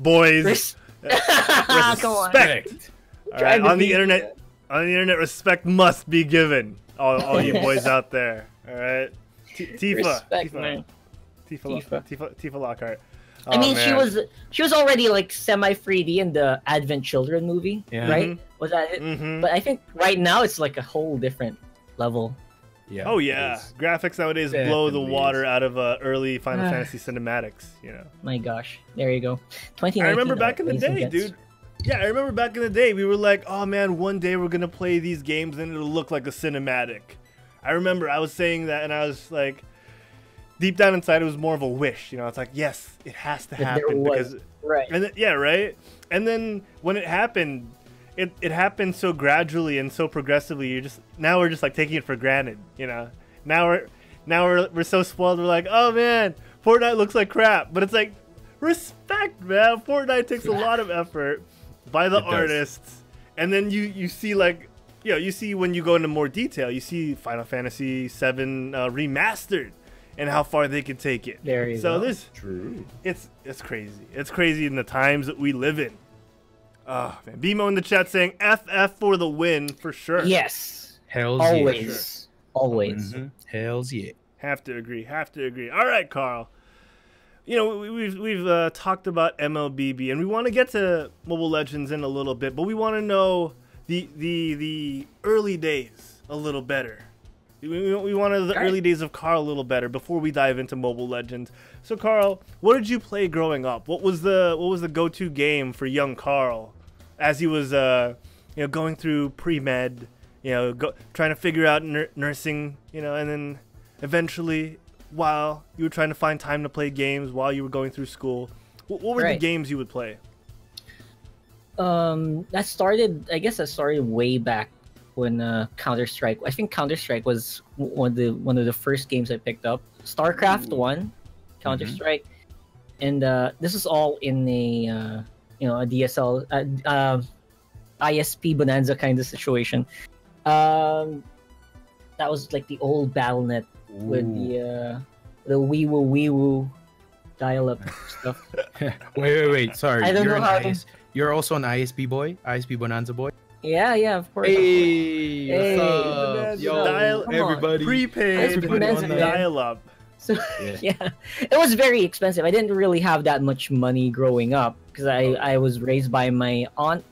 boys. Res-. Respect. All right, on the internet, on the internet, respect must be given. All, all you boys out there. All right, T- Tifa, Respect, Tifa, man. Tifa, Tifa. Tifa, Tifa Lockhart. I Oh, mean, she was she was already like semi 3D in the Advent Children movie, Yeah. right? Was that it? Mhm. But I think right now it's like a whole different level. Yeah. Oh yeah, graphics nowadays blow the water is. out of uh, early Final. Fantasy cinematics. You know, My gosh, there you go. 2019. I remember back in the amazing day, gets. dude. Yeah, I remember back in the day, we were like, oh man, one day we're gonna play these games and it'll look like a cinematic. I remember I was saying that, and I was like, deep down inside, it was more of a wish. You know, it's like, yes, it has to happen because Right. And then, yeah, right. And then when it happened, it it happened so gradually and so progressively. You just now we're just like taking it for granted, you know. Now we're now we're we're so spoiled. We're like, oh man, Fortnite looks like crap, but it's like respect, man. Fortnite takes a lot of effort by the It does. artists, and then you you see like. You know, you see when you go into more detail, you see Final Fantasy VII uh, remastered, and how far they can take it. There you so go. this True. it's it's crazy. It's crazy in the times that we live in. Oh man, Bimo in the chat saying FF for the win for sure. Yes. Hell's Always. Always. yeah. Mhm. Hell's yeah. have to agree. Have to agree. All right, Karl. You know we, we've we've uh, talked about MLBB and we want to get to Mobile Legends in a little bit, but we want to know the the the early days a little better. We, we, we want the early days of Karl a little better before we dive into Mobile Legends. So Karl, what did you play growing up? What was the what was the go-to game for young Karl as he was uh you know going through pre-med, you know, go, trying to figure out nursing, you know, and then eventually while you were trying to find time to play games while you were going through school, what, what were the games you would play? Um, that started. I guess that started way back when uh, Counter Strike. I think Counter Strike was one of the one of the first games I picked up. StarCraft One, Counter Strike, and uh, this is all in a uh, you know a DSL uh, uh, ISP bonanza kind of situation. Um, that was like the old BattleNet with the uh, the wee woo wee woo dial up stuff. wait, wait, wait. Sorry. I don't you're know an how- IS You're also an ISP boy, ISP Bonanza boy. Yeah, yeah, of course. of course. Hey, Hey, what's Yo, up? dial- everybody. Prepaid Everybody on that. dial-up. So Yeah. yeah, it was very expensive. I didn't really have that much money growing up because I I was raised by my aunt.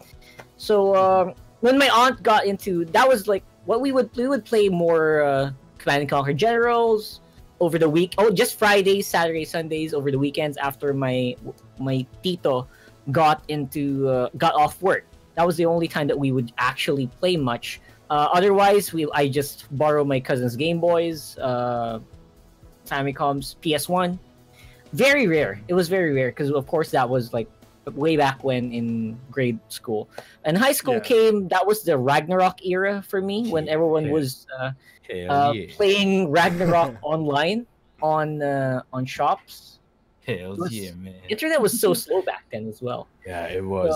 So um, when my aunt got into that was like what we would we would play more uh, Command and Conquer Generals over the week. Oh, just Fridays, Saturdays, Sundays over the weekends after my my tito got into uh, got off work. That was the only time that we would actually play much. Uh, otherwise, we I just borrow my cousin's Game Boys. Uh, Famicoms, PS1. Very rare. It was very rare because, of course, that was like way back when in grade school. And high school Yeah. came. That was the Ragnarok era for me when everyone Yeah. was uh, uh, yeah. playing Ragnarok online on uh, on shops. Hell was- yeah, man. Internet was so slow back then as well. Yeah, it was.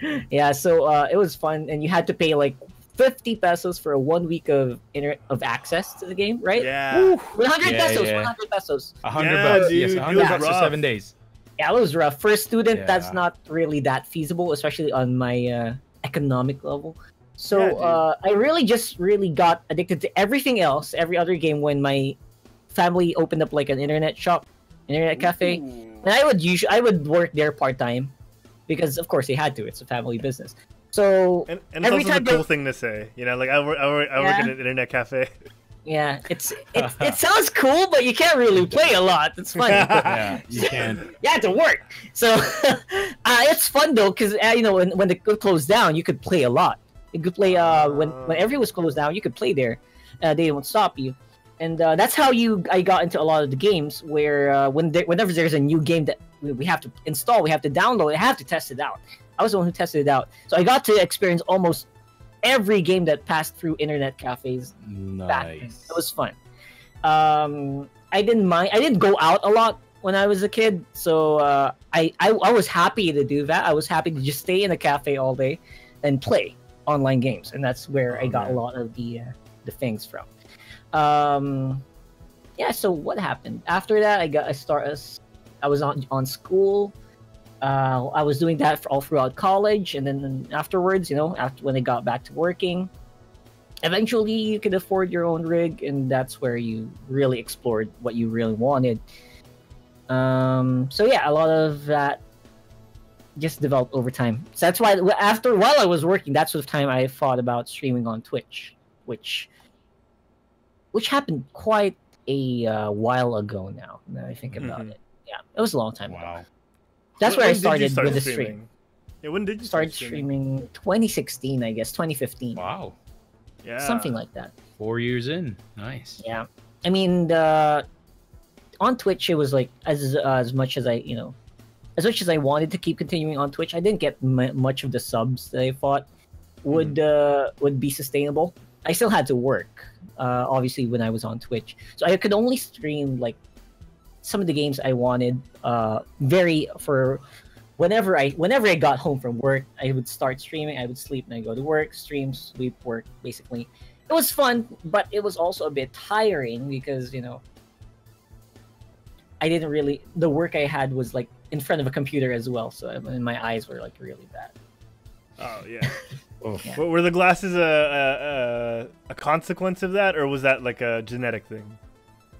So, yeah, so uh, it was fun, and you had to pay like fifty pesos for a one week of inter- of access to the game, right? Yeah. One hundred Yeah, pesos. yeah. One hundred pesos. A hundred Yeah, bucks. dude, yes, it hundred was bucks for rough. seven days. Yeah, it was rough. For a student, that's not really that feasible, especially on my uh, economic level. So Yeah, uh, I really just really got addicted to everything else, every other game when my family opened up like an internet shop, internet cafe, and I would usually I would work there part time because of course they had to. It's a family business. So And, and it's Every also a cool they- thing to say. You know, like I work, I work, I work Yeah. at an internet cafe. yeah, it's it, it sounds cool, but you can't really play a lot. It's funny. Yeah, you can. you had to work. So uh, it's fun though, because uh, you know when, when the closed down, you could play a lot. You could play uh, when when everything was closed down, you could play there. Uh, they won't stop you, and uh, that's how you I got into a lot of the games where uh, when there, whenever there's a new game that we, have to install, we have to download, I have to test it out. I was the one who tested it out, so I got to experience almost every game that passed through internet cafes back. Nice. It was fun. Um, I didn't mind. I didn't go out a lot when I was a kid, so uh, I, I I was happy to do that. I was happy to just stay in a cafe all day and play online games, and that's where I Oh, got man. a lot of the uh, the things from. Um, yeah. So what happened after that? I got I start as I was on on school. Uh, I was doing that for all throughout college, and then afterwards, you know, after when I got back to working, eventually you could afford your own rig and that's where you really explored what you really wanted um so yeah a lot of that just developed over time so that's why after while i was working that's the time i thought about streaming on twitch which which happened quite a uh, while ago now now i think about Mhm. it yeah it was a long time ago Wow. that's When- where i when did started start with the streaming? stream Yeah, when did you started start streaming? streaming 2016 i guess 2015 Wow. Yeah. something like that Four years in. Nice. Yeah, I mean, the on Twitch it was like as uh, as much as I you know, as much as I wanted to keep continuing on Twitch, I didn't get m- much of the subs that I thought would uh, would be sustainable. I still had to work, uh, obviously, when I was on Twitch, so I could only stream like some of the games I wanted. Uh, very for whenever I whenever I got home from work, I would start streaming. I would sleep and I go to work, stream, sleep, work, basically it was fun, but it was also a bit tiring because you know I didn't really the work I had was like in front of a computer as well, so I mean, my eyes were like really bad. Oh yeah. Oh. Yeah. Were- Were the glasses a, a a a consequence of that, or was that like a genetic thing?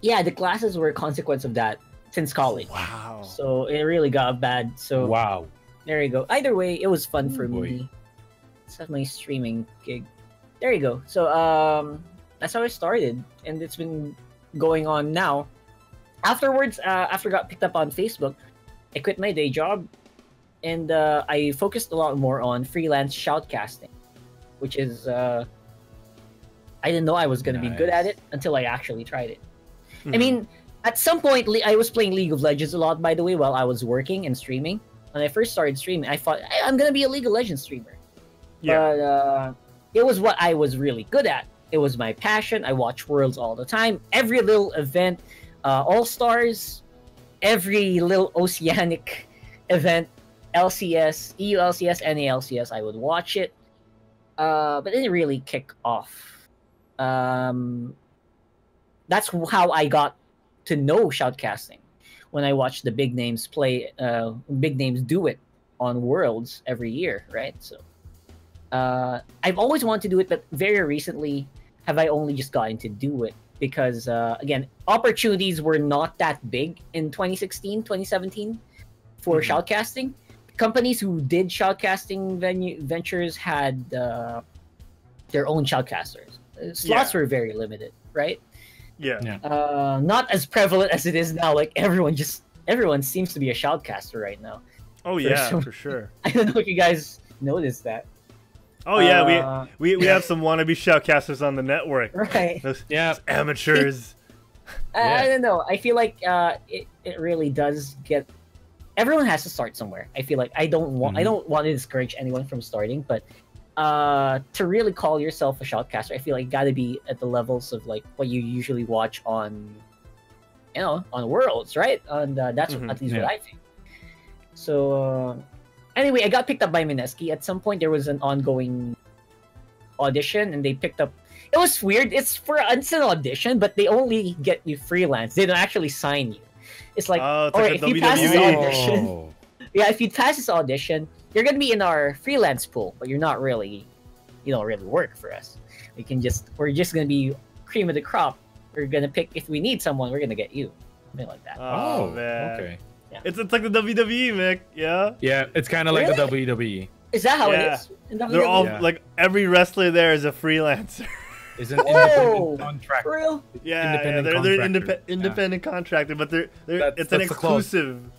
Yeah, the glasses were a consequence of that since college. Wow. So it really got bad. So Wow. there you go. Either way, it was fun for Oh, boy. me. It's my streaming gig. There you go. So um, that's how I started, and it's been going on now. Afterwards, uh, after I got picked up on Facebook, I quit my day job, and uh, I focused a lot more on freelance shoutcasting, which is uh, I didn't know I was going to be good at it until I actually tried it. Mhm. I mean, at some point, I was playing League of Legends a lot, by the way, while I was working and streaming. When I first started streaming, I thought "I- I'm gonna be a League of Legends streamer. yeah. But uh, it was what I was really good at. It was my passion. I watch Worlds all the time. Every little event, uh, All Stars, every little Oceanic event, LCS, EU LCS, NALCS, I would watch it. Uh, but it didn't really kick off. Um, that's how I got to know shoutcasting when I watched the big names play, uh, big names do it on Worlds every year, right? So uh, I've always wanted to do it, but very recently have I only just gotten to do it because, uh, again, opportunities were not that big in 2016, 2017 for Mhm. shoutcasting. Companies who did shoutcasting venue ventures had uh, their own shoutcasters. Uh, Slots Yeah. were very limited, right? yeah. Yeah. uh, not as prevalent as it is now. Like everyone just everyone seems to be a shoutcaster right now. Oh For yeah, sure. for sure. I don't know if you guys noticed that. Oh yeah, Uh, we we we have some wannabe shoutcasters on the network. right. Those Yeah. amateurs. I, I don't know. I feel like uh, it it really does get everyone has to start somewhere. I feel like I don't want I Mhm. don't want to discourage anyone from starting, but uh to really call yourself a shoutcaster, I feel like you got to be at the levels of like what you usually watch on you know on Worlds, right? And uh, that's Mhm. at least Yeah. what I think. So uh, anyway, I got picked up by Mineski. At some point, there was an ongoing audition, and they picked up. It was weird. It's for it's an audition, but they only get you freelance. They don't actually sign you. It's like, oh, it's alright, like a if you pass this audition- Oh. yeah, if you pass this audition, you're gonna be in our freelance pool, but you're not really, you don't really work for us. We can just, we're just gonna be cream of the crop. We're gonna pick if we need someone, we're gonna get you, something like that. Oh, oh man. okay. It's, it's like the WWE, Mick. Yeah. Yeah, it's kind of like the E. WWE. Is that how Yeah. it is? in They're all Yeah. like every wrestler there is a freelancer. It's an Whoa! independent contract. For real? yeah, yeah, Independent they're, they're contractor. indep- independent contractor, but they're, they're That's- it's an that's the clause. exclusive,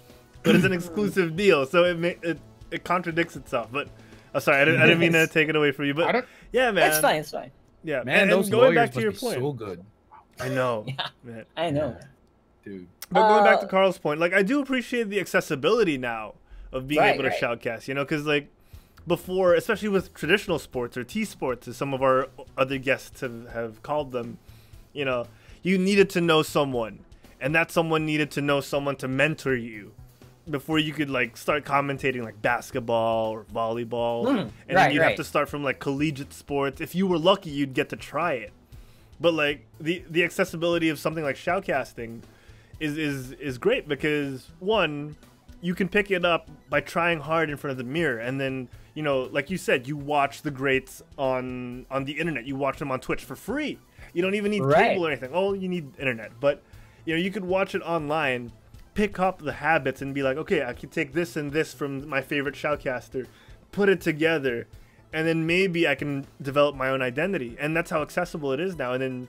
but it's an exclusive deal, so it ma- it it contradicts itself. But oh, sorry, I didn't, I didn't mean to take it away from you, but yeah, man, It's fine. It's fine. yeah, man, and, those and going back to your be point, so good, I know, Yeah. man. I know. dude. But going back to Uh, Karl's point, like I do appreciate the accessibility now of being Right, able to right. shoutcast, you know, because like before, especially with traditional sports or T sports, as some of our other guests have, have called them, you know, you needed to know someone, and that someone needed to know someone to mentor you before you could like start commentating like basketball or volleyball, Mm, and then you'd have to start from like collegiate sports. If you were lucky, you'd get to try it. But like the the accessibility of something like shoutcasting is is is great because one, you can pick it up by trying hard in front of the mirror, and then you know, like you said, you watch the greats on on the internet. You watch them on Twitch for free. You don't even need Right. cable or anything. Oh, you need internet, but you know you could watch it online, pick up the habits, and be like, okay, I can take this and this from my favorite shoutcaster, put it together, and then maybe I can develop my own identity. And that's how accessible it is now. And then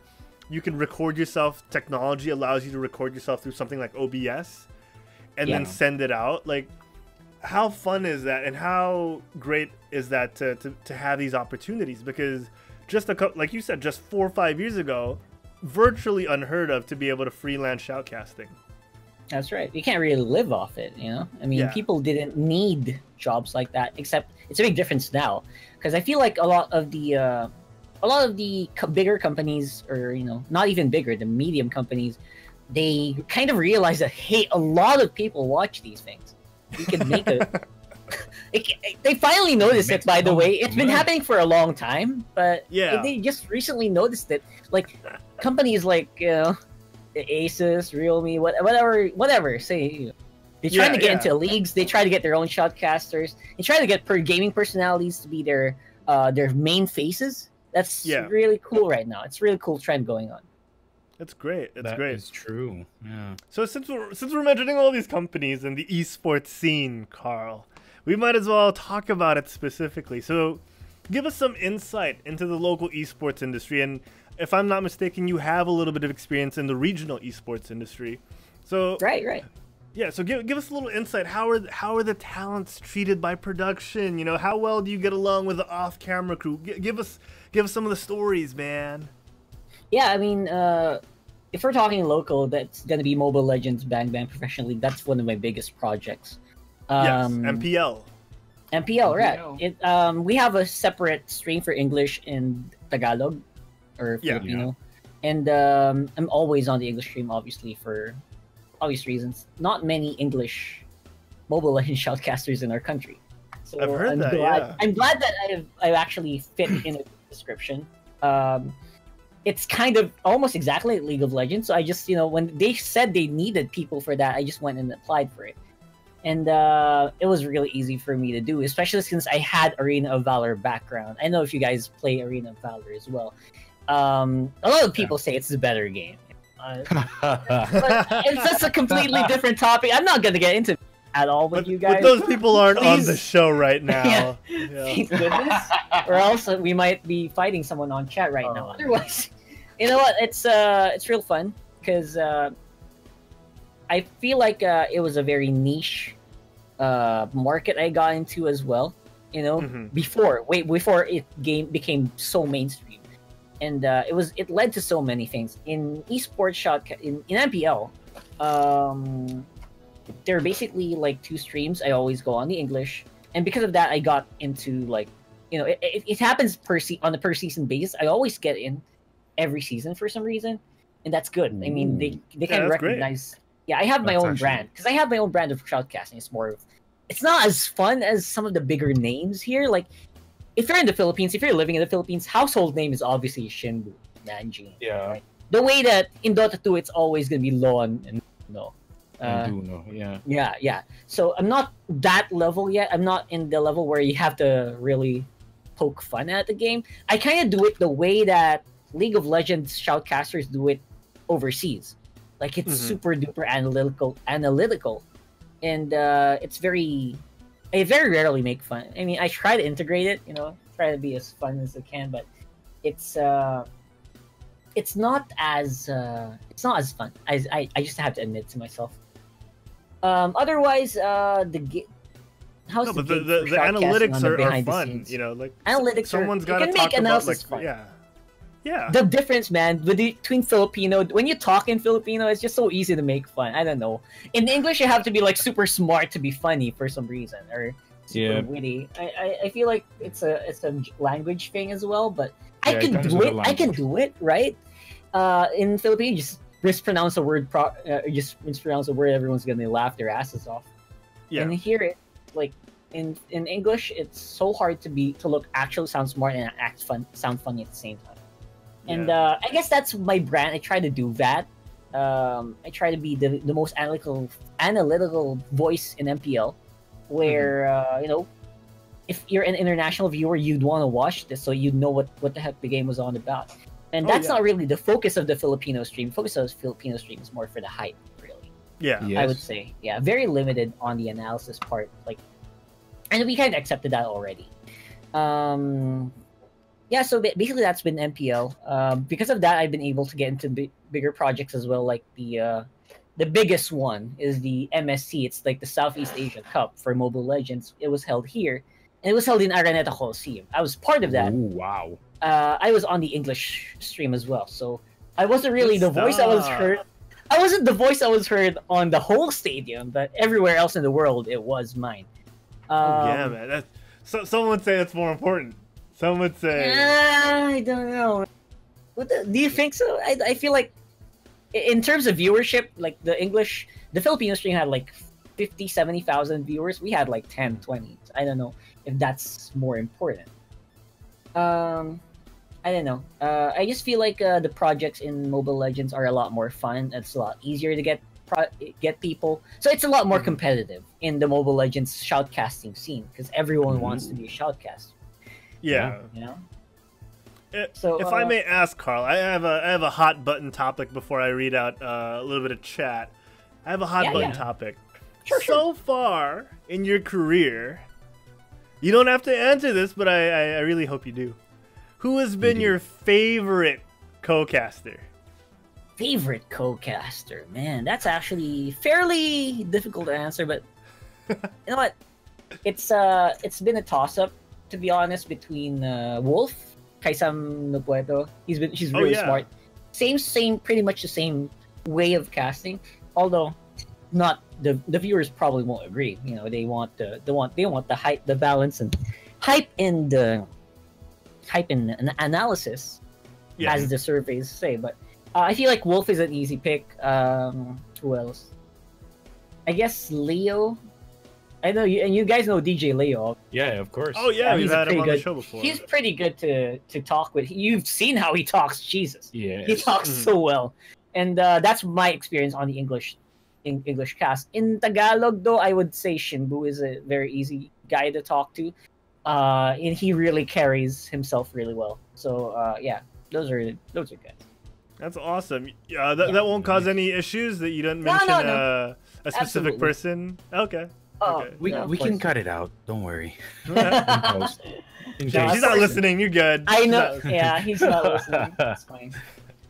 you can record yourself. Technology allows you to record yourself through something like OBS, and then send it out. Like, how fun is that? And how great is that to, to, to have these opportunities? Because just a couple, like you said, just four or five years ago, virtually unheard of to be able to freelance shoutcasting. That's right. You can't really live off it, you know. I mean, Yeah. people didn't need jobs like that. Except it's a big difference now, because I feel like a lot of the, uh, a lot of the co- bigger companies, or you know, not even bigger, the medium companies, they kind of realize that hey, a lot of people watch these things. We can make a. It, it- they finally noticed it. Makes By the way, much it's been happening for a long time, but Yeah. they just recently noticed it. Like companies like you know, Asus, Realme, what, whatever, whatever. Say you know, they try Yeah, to get yeah. into leagues. They try to get their own shoutcasters. They try to get per gaming personalities to be their uh, their main faces. That's Yeah. really cool right now. It's a really cool trend going on. That's great. That's That great. is true. Yeah. So since we're since we're mentioning all these companies and the esports scene, Karl, we might as well talk about it specifically. So, give us some insight into the local esports industry, and if I'm not mistaken, you have a little bit of experience in the regional esports industry. So, Right, right. yeah, so give, give us a little insight. How are how are the talents treated by production? You know, how well do you get along with the off-camera crew? G- give us give us some of the stories, man. Yeah, I mean, uh, if we're talking local, that's gonna be Mobile Legends Bang Bang Professional League. That's one of my biggest projects. Um, yes, MPL. MPL, right? MPL. It um we have a separate stream for English and Tagalog or Yeah. Filipino, and um I'm always on the English stream, obviously for obvious reasons. Not many English Mobile Legends shoutcasters in our country, so I've heard I'm that, glad. yeah. I'm glad that I've I actually fit in a description. Um, it's kind of almost exactly like League of Legends. So I just, you know, when they said they needed people for that, I just went and applied for it. And uh, it was really easy for me to do, especially since I had Arena of Valor background. I know if you guys play Arena of Valor as well. Um, a lot of people say it's a better game. Uh, but it's just a completely different topic. I'm not gonna get into it at all with But, you guys. but those people aren't on the show right now. Yeah. Yeah. Thank goodness. or else we might be fighting someone on chat right now. Oh. Otherwise, you know what? It's uh, it's real fun because uh, I feel like uh, it was a very niche uh market I got into as well. You know, Mhm. before wait before it game became so mainstream, and uh, it was it led to so many things in esports shot in in MPL. Um, there are basically like two streams. I always go on the English, and because of that, I got into like you know it, it, it happens per se- on a per season basis. I always get in every season for some reason, and that's good. I mean, they mm. they Yeah, of that's great. recognize. Yeah, I have my own actually- brand because I have my own brand of shoutcasting. It's more of it's not as fun as some of the bigger names here. Like if you're in the Philippines, if you're living in the Philippines, household name is obviously Shinbu, Manjean. Yeah, The way that in Dota 2 it's always gonna be Lon and no. Uh, do know. Yeah. yeah, yeah. So I'm not that level yet. I'm not in the level where you have to really poke fun at the game. I kind of do it the way that League of Legends shoutcasters do it overseas. Like it's Mhm. super duper analytical, analytical, and uh, it's very. I very rarely make fun. I mean, I try to integrate it. You know, try to be as fun as I can, but it's uh, it's not as uh, it's not as fun. I I, I just have to admit to myself. Um, otherwise, uh, the ga- how's No, the but the, gig the, the analytics on the are, are the fun. You know, like Analytics are- someone's you got to talk make about analysis like fun. yeah, yeah. the difference, man, between Filipino, when you talk in Filipino, it's just so easy to make fun. I don't know. In English, you have to be like super smart to be funny for some reason, or super Yeah. witty. I, I, I feel like it's a it's a language thing as well, but I Yeah, it can do it. I can do it, right? Uh, in Filipino, you just mispronounce a word, pro- uh, just mispronounce a word, everyone's gonna laugh their asses off. Yeah. And here, it like in in English, it's so hard to be to look actually sound smart and act fun, sound funny at the same time. And Yeah. uh, I guess that's my brand. I try to do that. Um, I try to be the, the most analytical analytical voice in MPL, where Mm-hmm. uh, you know, if you're an international viewer, you'd want to watch this so you'd know what what the heck the game was on about. And Oh, that's yeah. not really the focus of the Filipino stream. Focus of the Filipino stream is more for the hype, really. yeah. Yes. I would say, yeah, very limited on the analysis part. Like, and we kind of accepted that already. Um, yeah, so basically that's been MPL. Um, because of that, I've been able to get into bi- bigger projects as well. Like the uh, the biggest one is the MSC. It's like the Southeast Asia Cup for Mobile Legends. It was held here, and it was held in Araneta Coliseum. I was part of that Ooh, wow. uh, I was on the English stream as well, so I wasn't really Good the voice that was heard. I wasn't the voice that was heard on the whole stadium, but everywhere else in the world, it was mine. Um, Oh, yeah, man. That's, so, someone would say that's more important. Some would say. I don't know. What the, do you think so? I, I feel like, in terms of viewership, like the English, the Filipino stream had like 50, 70,000 viewers. We had like 10, 20. I don't know if that's more important. Um, I don't know. Uh, I just feel like uh, the projects in Mobile Legends are a lot more fun. It's a lot easier to get pro- get people. So it's a lot more Mhm. competitive in the Mobile Legends shoutcasting scene because everyone Mhm. wants to be a shoutcaster. yeah. You know. I- So, if I uh, may ask, Karl, I have a I have a hot button topic before I read out uh, a little bit of chat. I have a hot Yeah, button yeah. topic. Sure, so far in your career, you don't have to answer this, but I, I, I really hope you do. Who has been your favorite co-caster? favorite co-caster man that's actually fairly difficult to answer but you know what it's uh it's been a toss-up to be honest between uh wolf Caisam Nopueto. he's been she's Oh, really yeah. smart same same pretty much the same way of casting although not the the viewers probably won't agree you know they want the they want they want the hype the balance and hype in the hype in an analysis Yeah. as the surveys say. But uh, I feel like Wolf is an easy pick. Um, who else? I guess Leo. I know you, and you guys know DJ Leo. Yeah, of course. oh yeah, Yeah, we've he's had him pretty on the good. show before. He's pretty good to to talk with. You've seen how he talks. Jesus, Yeah. he talks Mhm. so well, and uh, that's my experience on the English in English cast. In Tagalog, though, I would say Shinbu is a very easy guy to talk to, uh, and he really carries himself really well. So uh, yeah, those are those are good. That's awesome. Uh, that, Yeah. that won't cause any issues that you didn't mention no, no. Uh, a specific Absolutely. person. Okay. Oh, Okay. We, no, of we can cut it out. Don't worry. She's In post. In No, case. not listening. You're good. I know. Yeah, he's not listening. That's fine.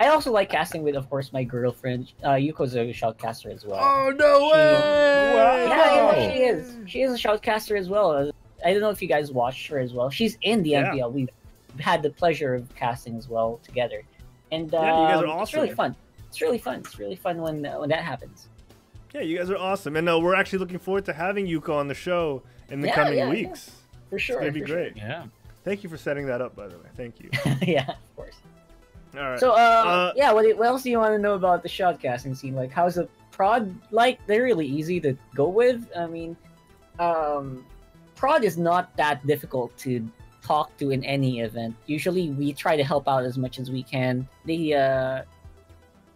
I also like casting with, of course, my girlfriend. Uh, Yuko's a shoutcaster as well. Oh no She- way! Wow. yeah, yeah, she is. She is a shoutcaster as well. I don't know if you guys watched her as well. She's in the Yeah. MPL. We've had the pleasure of casting as well together, and uh, Yeah, you guys are awesome. It's really fun. It's really fun. It's really fun when uh, when that happens. Yeah, you guys are awesome, and uh, we're actually looking forward to having Yuko on the show in the Yeah, coming yeah, yeah. weeks. For sure. It's gonna be for sure. great. Yeah. Thank you for setting that up, by the way. Thank you. yeah, of course. All right. So, uh, Uh, yeah, what, what else do you want to know about the shoutcasting scene? Like, how's the prod like? They're really easy to go with. I mean, um, prod is not that difficult to talk to in any event. Usually, we try to help out as much as we can. The uh,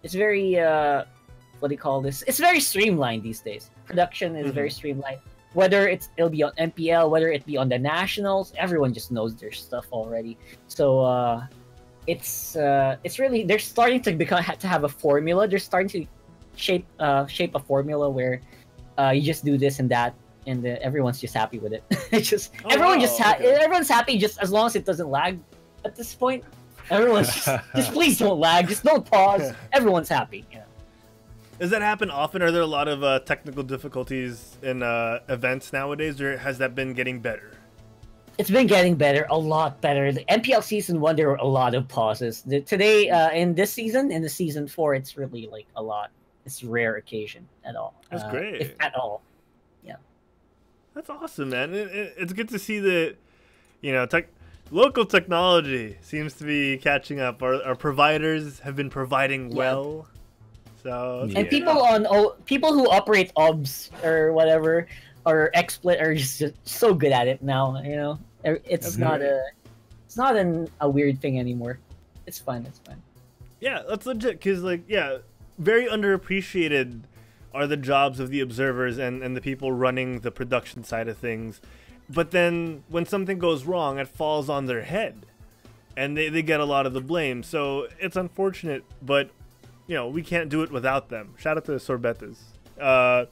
it's very uh, what do you call this? It's very streamlined these days. Production is very streamlined. Whether it's it'll be on MPL, whether it be on the nationals, everyone just knows their stuff already. So uh, it's uh, it's really they're starting to become to have a formula. They're starting to shape uh, shape a formula where uh, you just do this and that, and uh, everyone's just happy with it. it's just Oh, everyone just ha- okay. everyone's happy just as long as it doesn't lag. At this point, everyone's just, just please don't lag, just don't pause. Everyone's happy. You know? Does that happen often? Are there a lot of uh, technical difficulties in uh, events nowadays, or has that been getting better? It's been getting better, a lot better. The MPL season one, there were a lot of pauses. The, today, uh, in this season, in the season four, it's really like a lot. It's a rare occasion at all. That's uh, great. If at all. Yeah. That's awesome, man. It, it, it's good to see that, you know, tech, local technology seems to be catching up. Our, our providers have been providing Yeah. well. So, Yeah. And people on oh, people who operate OBS or whatever or XSplit are just, just so good at it now. You know, it's That's not great. a it's not an, a weird thing anymore. It's fun. It's fun. Yeah, that's legit. Cause like, yeah, very underappreciated are the jobs of the observers and and the people running the production side of things. But then when something goes wrong, it falls on their head, and they they get a lot of the blame. So it's unfortunate, but you know we can't do it without them. Shout out to the Sorbetas. Uh,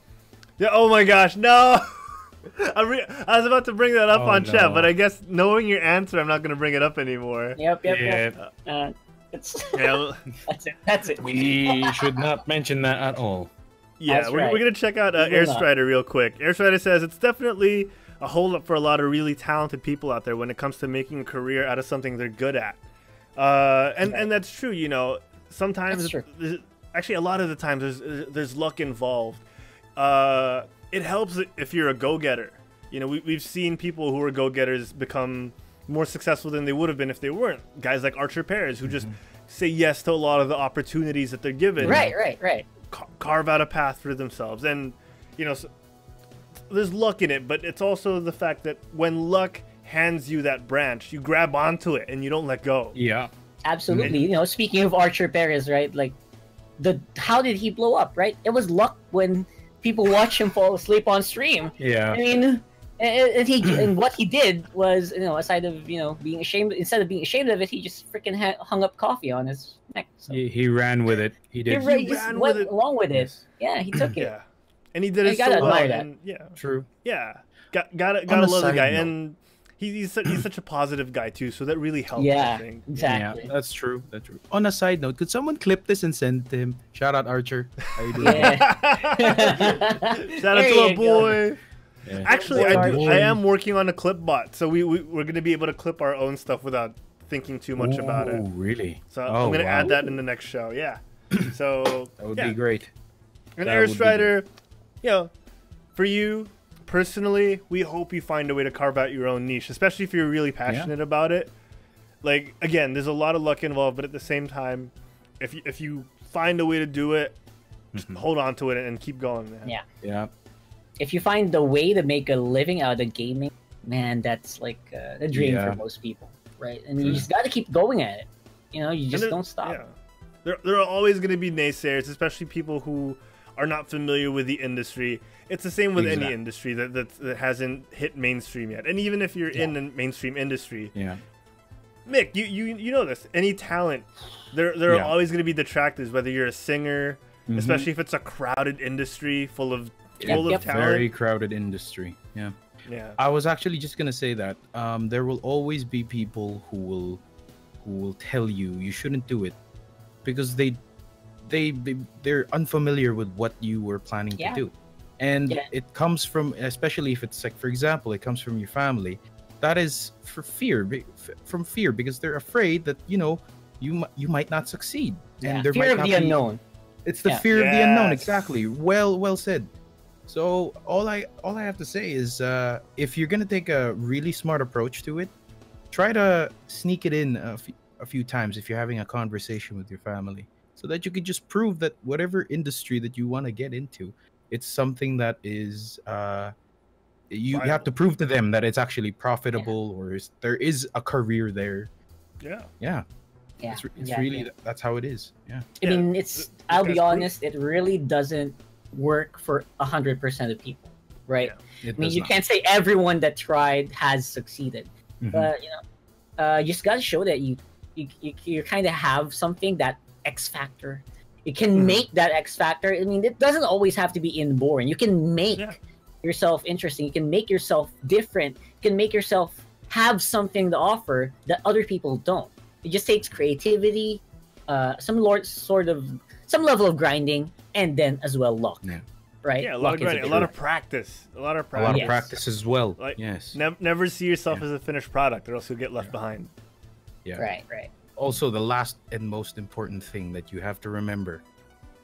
yeah. Oh my gosh, no. I, re- I was about to bring that up Oh, on chat, but I guess knowing your answer, I'm not gonna bring it up anymore. Yep. Yep. Yeah. Yep. Uh, it's Yeah, that's it. That's it. We should not mention that at all. Yeah, That's we're, right. we're gonna check out uh, We. Airstrider real quick. Airstrider says it's definitely a holdup for a lot of really talented people out there when it comes to making a career out of something they're good at. Uh, and and that's true. You know, sometimes true. actually a lot of the times there's there's luck involved. Uh, it helps if you're a go-getter. You know, we, we've seen people who are go-getters become more successful than they would have been if they weren't. Guys like Archer Perez who just mm-hmm. say yes to a lot of the opportunities that they're given Right. Right. Right. ca- carve out a path for themselves and you know so, there's luck in it but it's also the fact that when luck hands you that branch you grab onto it and you don't let go Yeah. Absolutely. Mm-hmm. You know, speaking of Archer Perez, right? Like, the how did he blow up? Right? It was luck when people watch him fall asleep on stream. Yeah. I mean, and, and he and what he did was, you know, aside of you know being ashamed, instead of being ashamed of it, he just freaking ha- hung up coffee on his neck. So He, he ran with it. He he, did. ra- He he just ran went with it. along with it. Yeah, he took it. yeah and he did I it so gotta well admire and yeah True. yeah got gotta gotta love the guy note- and he, he's, su- he's such a positive guy too so that really helps I Yeah, think. exactly. Yeah, that's true. That's true. On a side note, could someone clip this and send to him? Shout out Archer. How you doing? Yeah. shout out to a you go. boy Yeah. Actually, Boy, I, do, boy. I am working on a clip bot, so we, we we're gonna be able to clip our own stuff without thinking too much about it. Oh, really? So Oh, I'm gonna wow. add that in the next show. Yeah. So That would yeah. be great. And That would Airstrider, you know, for you personally, we hope you find a way to carve out your own niche, especially if you're really passionate about it. Like again, there's a lot of luck involved, but at the same time, if you, if you find a way to do it, just Mhm. hold on to it and keep going, man. Yeah. Yeah. if you find the way to make a living out of gaming, man, that's like uh, the dream Yeah. for most people, right? And you just got to keep going at it. You know, you just there- don't stop. Yeah. There, there are always going to be naysayers, especially people who are not familiar with the industry. It's the same with any industry that, that that hasn't hit mainstream yet. And even if you're in the mainstream industry, Yeah. Mick, you, you you know this. Any talent, there there are always going to be detractors. Whether you're a singer, Mhm. especially if it's a crowded industry full of Yep, full yep. of talent. Very crowded industry. Yeah. yeah. I was actually just gonna say that um, there will always be people who will who will tell you you shouldn't do it because they they, they they're unfamiliar with what you were planning Yeah. to do, and Yeah. it comes from especially if it's like for example it comes from your family. That is for fear from fear because they're afraid that you know you you might not succeed Yeah, and there fear might of not the be- unknown. It's the Yeah. fear of the unknown. Exactly. Well, well said. So all I all I have to say is, uh, if you're gonna take a really smart approach to it, try to sneak it in a few, a few times if you're having a conversation with your family, so that you can just prove that whatever industry that you want to get into, it's something that is. Uh, you have to prove to them that it's actually profitable or is, there is a career there. Yeah. Yeah, Yeah, it's, it's yeah, really yeah. that's how it is. Yeah. I Yeah, mean, it's I'll guy's be proof. honest. It really doesn't work for hundred percent of people, right? Yeah. I mean, you not. can't say everyone that tried has succeeded, Mhm. but you know, uh, you just gotta show that you you you, you kind of have something that X factor. It can Mhm. make that X factor. I mean, it doesn't always have to be inborn. You can make Yeah. yourself interesting. You can make yourself different. You can make yourself have something to offer that other people don't. It just takes creativity, uh, some lord, sort of some level of grinding, and then as well luck. Yeah. Right. Yeah, a lot Luck of is grinding, a big lot of practice, a lot of practice, a practice. lot of Yes. practice as well. Like, yes. Nev- never see yourself Yeah. as a finished product, or else you'll get left behind. yeah. Right. Right. Also, the last and most important thing that you have to remember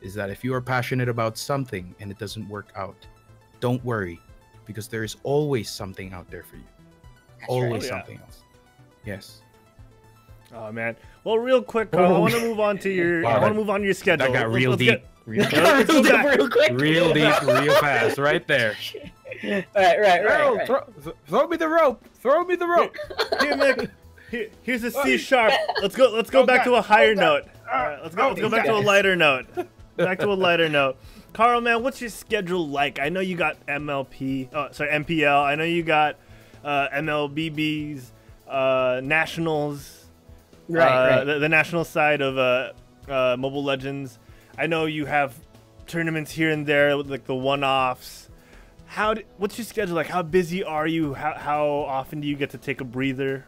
is that if you are passionate about something and it doesn't work out, don't worry, because there is always something out there for you. That's right. always Oh, yeah. something else. Yes. Oh man. Well, real quick, Karl, I Oh. want to move on to your. Wow, I want to move on to your schedule. That got Let's- real let's deep. get- Real, Let's go back. real quick. real deep, real fast, right there. Right. Right. Right. Oh, right. throw, throw me the rope. Throw me the rope. Here, Mick. Here, here's a C sharp. Let's go. Let's go Oh, back God. to a higher Oh, note. All right, let's go. Oh, Let's go back to a lighter note. Back to a lighter note. Karl, man, what's your schedule like? I know you got MLP. Oh, sorry, MPL. I know you got uh, MLBBs, uh, Nationals. Right. uh, right. The, the national side of uh, uh, Mobile Legends. I know you have tournaments here and there, like the one-offs. How? d what's your schedule like? How busy are you? How, how often do you get to take a breather?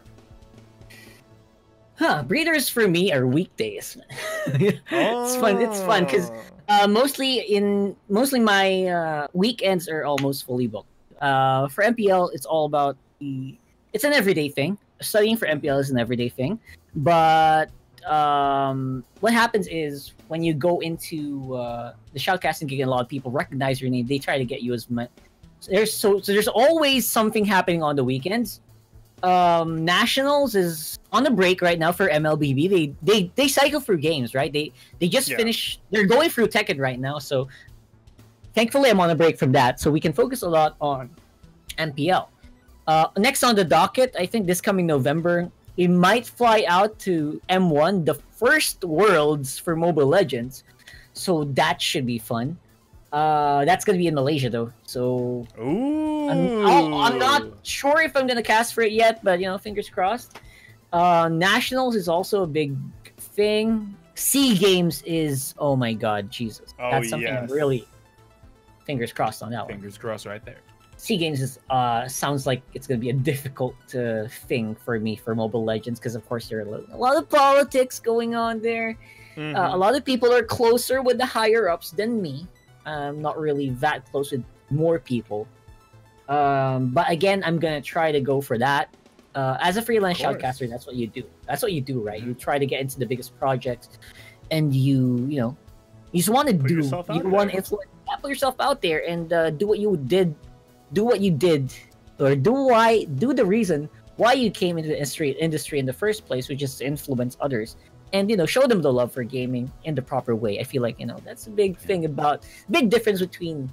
Huh, breeders for me are weekdays. it's fun. It's fun because Oh. uh, mostly in mostly my uh, weekends are almost fully booked. Uh, for MPL, it's all about the. It's an everyday thing. Studying for MPL is an everyday thing, but um, what happens is when you go into uh, the shoutcasting gig and a lot of people recognize your name, they try to get you as much. So there's so so there's always something happening on the weekends. Um, Nationals is on a break right now for MLBB. They they they cycle through games, right? They they just Yeah. finished. They're going through Tekken right now, so thankfully I'm on a break from that, so we can focus a lot on MPL. Uh, next on the docket, I think this coming November, we might fly out to M1, the first Worlds for Mobile Legends. So that should be fun. Uh, that's gonna be in Malaysia though, so Ooh. I'm, I'm not sure if I'm gonna cast for it yet, but you know, fingers crossed. Uh, Nationals is also a big thing. Sea Games is oh my god, Jesus, Oh, that's something I'm yes. really fingers crossed on that one. Fingers crossed, right there. Sea Games is uh sounds like it's gonna be a difficult uh, thing for me for Mobile Legends because of course there are a lot of politics going on there. Mhm. Uh, a lot of people are closer with the higher ups than me. I'm not really that close with more people. Um, but again, I'm gonna try to go for that. Uh, as a freelance shoutcaster, that's what you do. That's what you do, right? You try to get into the biggest projects, and you, you know, you just want to do. You want to influence. yeah, Put yourself out there and uh, do what you did. Do what you did, or do why. Do the reason why you came into the industry industry in the first place, which is to influence others and you know show them the love for gaming in the proper way i feel like you know that's a big thing about big difference between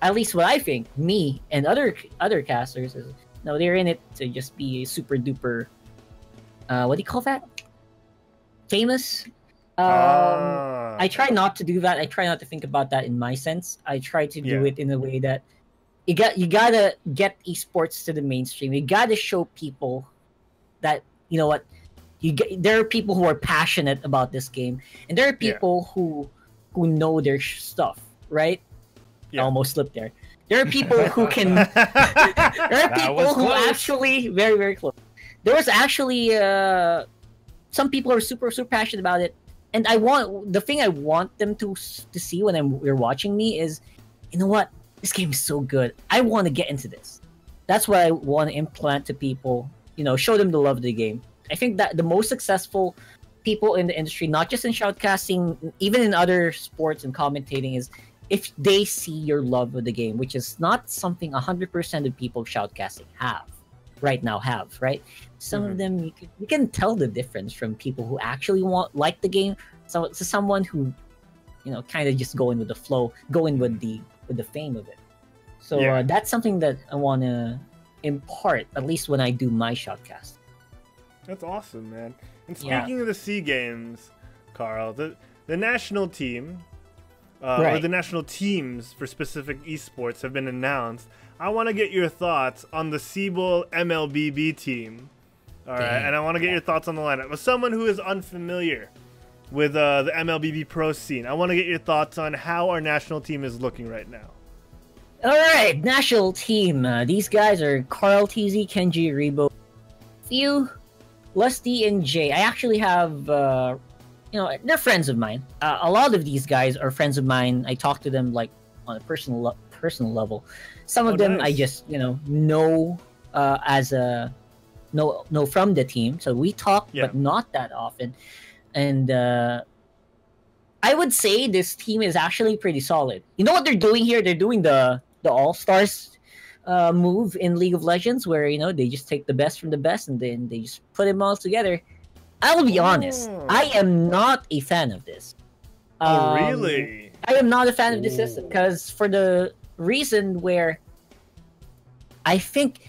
at least what i think me and other other casters is no they're in it to just be super duper uh what do you call that famous um Ah. I try not to do that. I try not to think about that in my sense. I try to do Yeah. it in a way that you got you gotta get esports to the mainstream. You gotta show people that you know what you get, there are people who are passionate about this game, and there are Yeah. people who who know their stuff. Right? I almost slipped there. There are people who can there are people who close. actually very very close. There was actually uh, some people are super super passionate about it, and I want the thing I want them to to see when I'm they're watching me is, you know what, this game is so good. I want to get into this. That's what I want to implant to people. You know, show them the love of the game. I think that the most successful people in the industry, not just in shoutcasting, even in other sports and commentating, is if they see your love of the game, which is not something 100% of people shoutcasting have right now have, right? Some Mhm. of them you can, you can tell the difference from people who actually want like the game so to someone who you know kind of just going with the flow, going with the with the fame of it. So Yeah. uh, that's something that I want to impart at least when I do my shoutcast. That's awesome, man. And Yeah. speaking of the Sea Games, Karl, the the national team, uh, or the national teams for specific esports have been announced. I want to get your thoughts on the Sibol MLBB team. All right, Damn. and I want to get your thoughts on the lineup. As someone who is unfamiliar with uh, the MLBB pro scene, I want to get your thoughts on how our national team is looking right now. All right, national team. Uh, these guys are KarlTzy, Kenji Ribo, Few, Lusty, and Jay. I actually have, uh, you know, they're friends of mine. Uh, a lot of these guys are friends of mine. I talk to them like on a personal le- personal level. Some of Oh, them I just, you know, know uh, as a know know from the team. So we talk, Yeah. but not that often. And uh, I would say this team is actually pretty solid. You know what they're doing here? They're doing the the All Stars uh, move in League of Legends, where you know they just take the best from the best and then they just put them all together. I will be honest, Oh. I am not a fan of this. oh, Um, really? I am not a fan of this system because for the reason where I think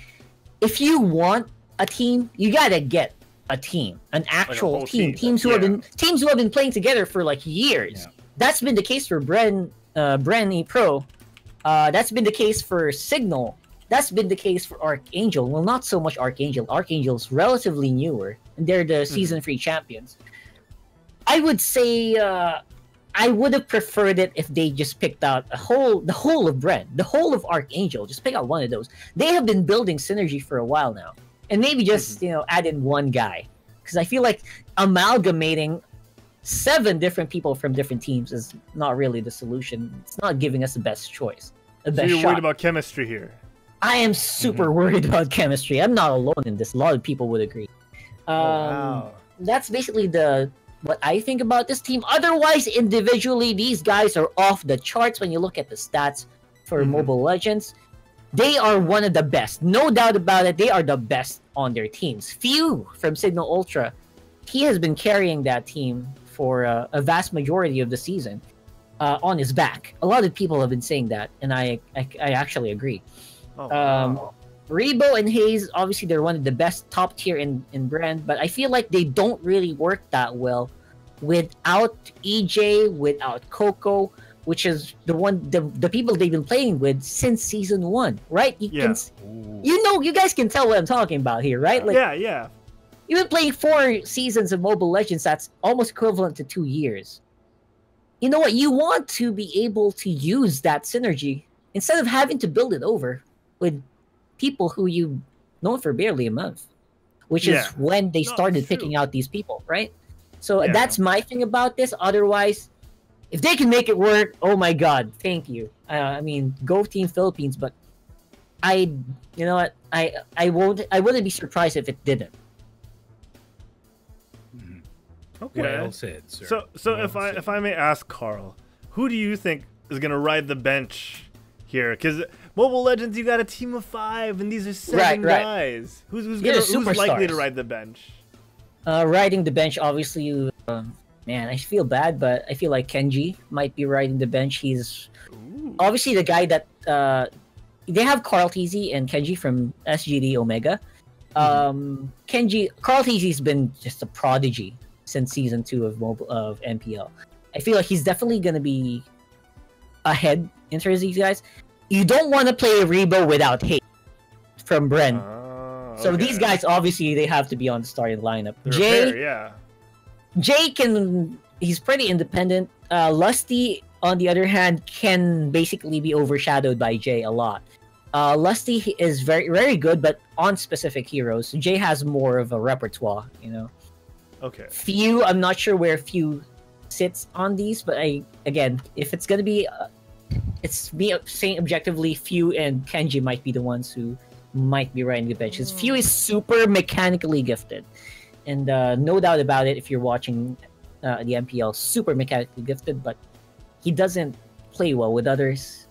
if you want a team, you gotta get a team, an actual whole team, team, teams who have been teams who have been playing together for like years. Yeah. That's been the case for Bren, uh, Bren E Pro. Uh, that's been the case for Signal. That's been the case for Archangel. Well, not so much Archangel. Archangel's relatively newer, and they're the season three champions. I would say uh, I would have preferred it if they just picked out a whole, the whole of Bren, the whole of Archangel. Just pick out one of those. They have been building synergy for a while now, and maybe just you know add in one guy because I feel like amalgamating seven different people from different teams is not really the solution. It's not giving us the best choice, the So best you're shot. worried about chemistry here. I am super worried about chemistry. I'm not alone in this. A lot of people would agree. Um, oh, wow. That's basically the what I think about this team. Otherwise, individually, these guys are off the charts when you look at the stats for Mhm. Mobile Legends. They are one of the best, no doubt about it. They are the best on their teams. Few from Signal Ultra, he has been carrying that team for uh, a vast majority of the season uh, on his back. A lot of people have been saying that, and I I, I actually agree. Oh, Um, wow. Ribo and Haze, obviously, they're one of the best top tier in, in brand, but I feel like they don't really work that well without EJ, without Coco, which is the one the, the people they've been playing with since season one, right? You Yeah. can you know you guys can tell what I'm talking about here, right? Like yeah, yeah. you've been playing four seasons of Mobile Legends that's almost equivalent to two years. You know what? You want to be able to use that synergy instead of having to build it over with people who you known for barely a month, which Yeah. is when they No, started picking out these people, right? So Yeah. that's my thing about this. Otherwise, if they can make it work, oh my god, thank you. Uh, I mean, go Team Philippines, but I, you know what? I I won't. I wouldn't be surprised if it didn't. Okay. Well said, sir. So, so Well if I said. if I may ask Karl, who do you think is gonna ride the bench here? Because Mobile Legends, you got a team of five, and these are seven Right, right. guys. Who's who's, gonna, who's likely to ride the bench? Uh, riding the bench, obviously, you, uh, man, I feel bad, but I feel like Kenji might be riding the bench. He's Ooh. obviously the guy that uh, they have KarlTzy and Kenji from SGD Omega. Um, Kenji, KarlTzy's been just a prodigy since season two of mobile of MPL. I feel like he's definitely gonna be ahead in terms of these guys. You don't want to play Ribo without hate from Bren. Ah, so okay. these guys obviously they have to be on the starting lineup. They're Jay, yeah. Jay can he's pretty independent. Uh, Lusty, on the other hand, can basically be overshadowed by Jay a lot. Uh, Lusty is very very good, but on specific heroes. Jay has more of a repertoire, you know. Okay. Few, I'm not sure where Few sits on these, but I again, if it's gonna be, uh, it's me saying objectively, Few and Kenji might be the ones who might be riding the benches. Few is super mechanically gifted. and uh, no doubt about it, if you're watching uh, the MPL, super mechanically gifted, but he doesn't play well with others,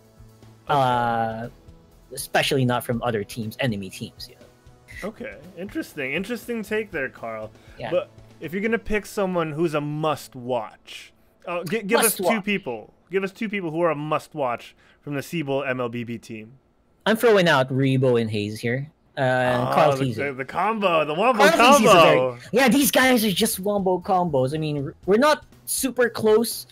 uh, especially not from other teams, enemy teams. You know? Okay, interesting. Interesting take there, Karl. Yeah. But if you're gonna pick someone who's a must-watch, uh, gi- give us two Must-watch. people. Give us two people who are a must-watch from the Sibol MLBB team. I'm throwing out Ribo and Haze here. Uh, Oh, Karl the, the, the combo, the wombo Karl combo. very- yeah, these guys are just wombo combos. I mean, we're not super close,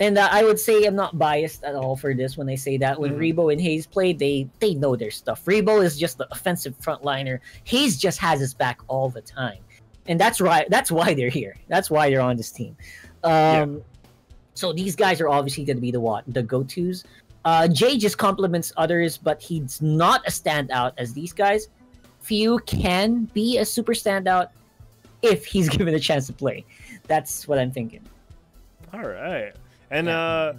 and uh, I would say I'm not biased at all for this when I say that. When Mhm. Ribo and Haze play, they they know their stuff. Ribo is just the offensive frontliner. Haze just has his back all the time, and that's right. That's why they're here. That's why they're on this team. Um, So these guys are obviously going to be the what the go tos. Uh, Jay just compliments others, but he's not a standout as these guys. Few can be a super standout if he's given a chance to play. That's what I'm thinking. All right. And Yeah. uh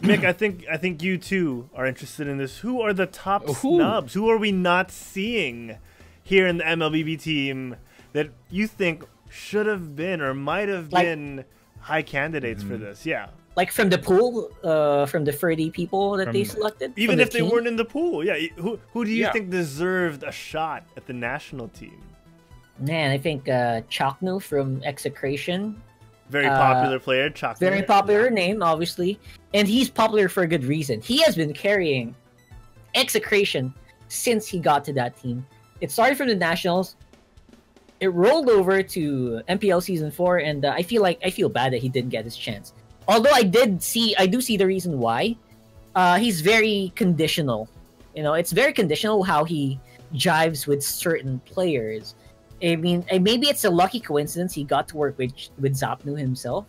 Mick, I think I think you too are interested in this. Who are the top Who? snubs? Who are we not seeing here in the MLBB team that you think should have been or might have Like- been high candidates for Mhm. this? Yeah. Like from the pool, uh, from the 30 people that they selected. Even from the if they team? weren't in the pool. Yeah. Who who do you Yeah. think deserved a shot at the national team? Man, I think uh, Chaknu from Execration Very Uh, popular player, Chalk. very popular name, obviously, and he's popular for a good reason. He has been carrying execration since he got to that team. It started from the nationals. It rolled over to MPL season four, and uh, I feel like I feel bad that he didn't get his chance. Although I did see, I do see the reason why. Uh, he's very conditional. You know, it's very conditional how he jives with certain players. I mean, eh, maybe it's a lucky coincidence he got to work with with Z4pnu himself.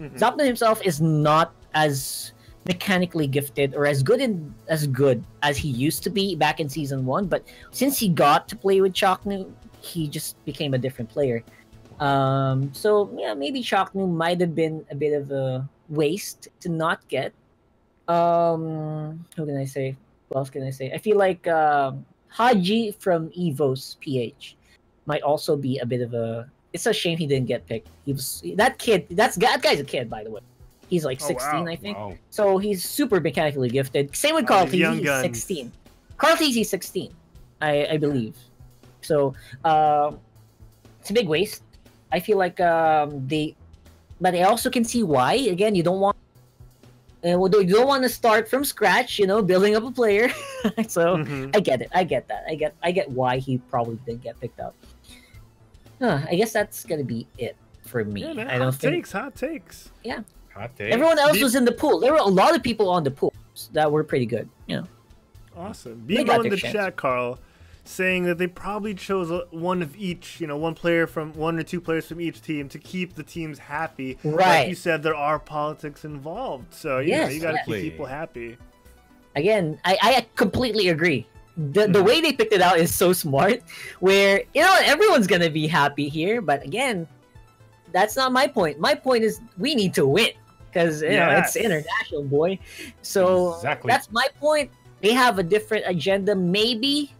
Mhm. Z4pnu himself is not as mechanically gifted or as good in as good as he used to be back in season one. But since he got to play with Chaknu, he just became a different player. Um, so yeah, maybe Chaknu might have been a bit of a waste to not get. Um, who can I say? What else can I say? I feel like um, Haji from Evos PH might also be a bit of a. It's a shame he didn't get picked. He was that kid. That's that guy's a kid, by the way. He's like Oh, 16, wow. I think. Wow. So he's super mechanically gifted. Same with Oh, Carl young Teasy, guns. 16. KarlTzy, 16, I, I believe. So uh, it's a big waste. I feel like um, they, but I also can see why. Again, you don't want, uh, you don't want to start from scratch. You know, building up a player. so Mhm. I get it. I get that. I get. I get why he probably didn't get picked up. Huh, I guess that's gonna be it for me. Yeah, man, I don't hot think takes, hot takes. Yeah. Hot take. everyone else Be- was in the pool. There were a lot of people on the pool that were pretty good. You know. Awesome. They Bebo got in their the chance. chat, Karl, saying that they probably chose one of each, you know, one player from one or two players from each team to keep the teams happy. Like Right. you said, there are politics involved, so you know you got to exactly. keep people happy. again, I, I completely agree. The, the Mhm. way they picked it out is so smart, where, you know, everyone's going to be happy here. But again, that's not my point. My point is we need to win because, you know, it's international, boy. So Exactly. that's my point. They have a different agenda, maybe.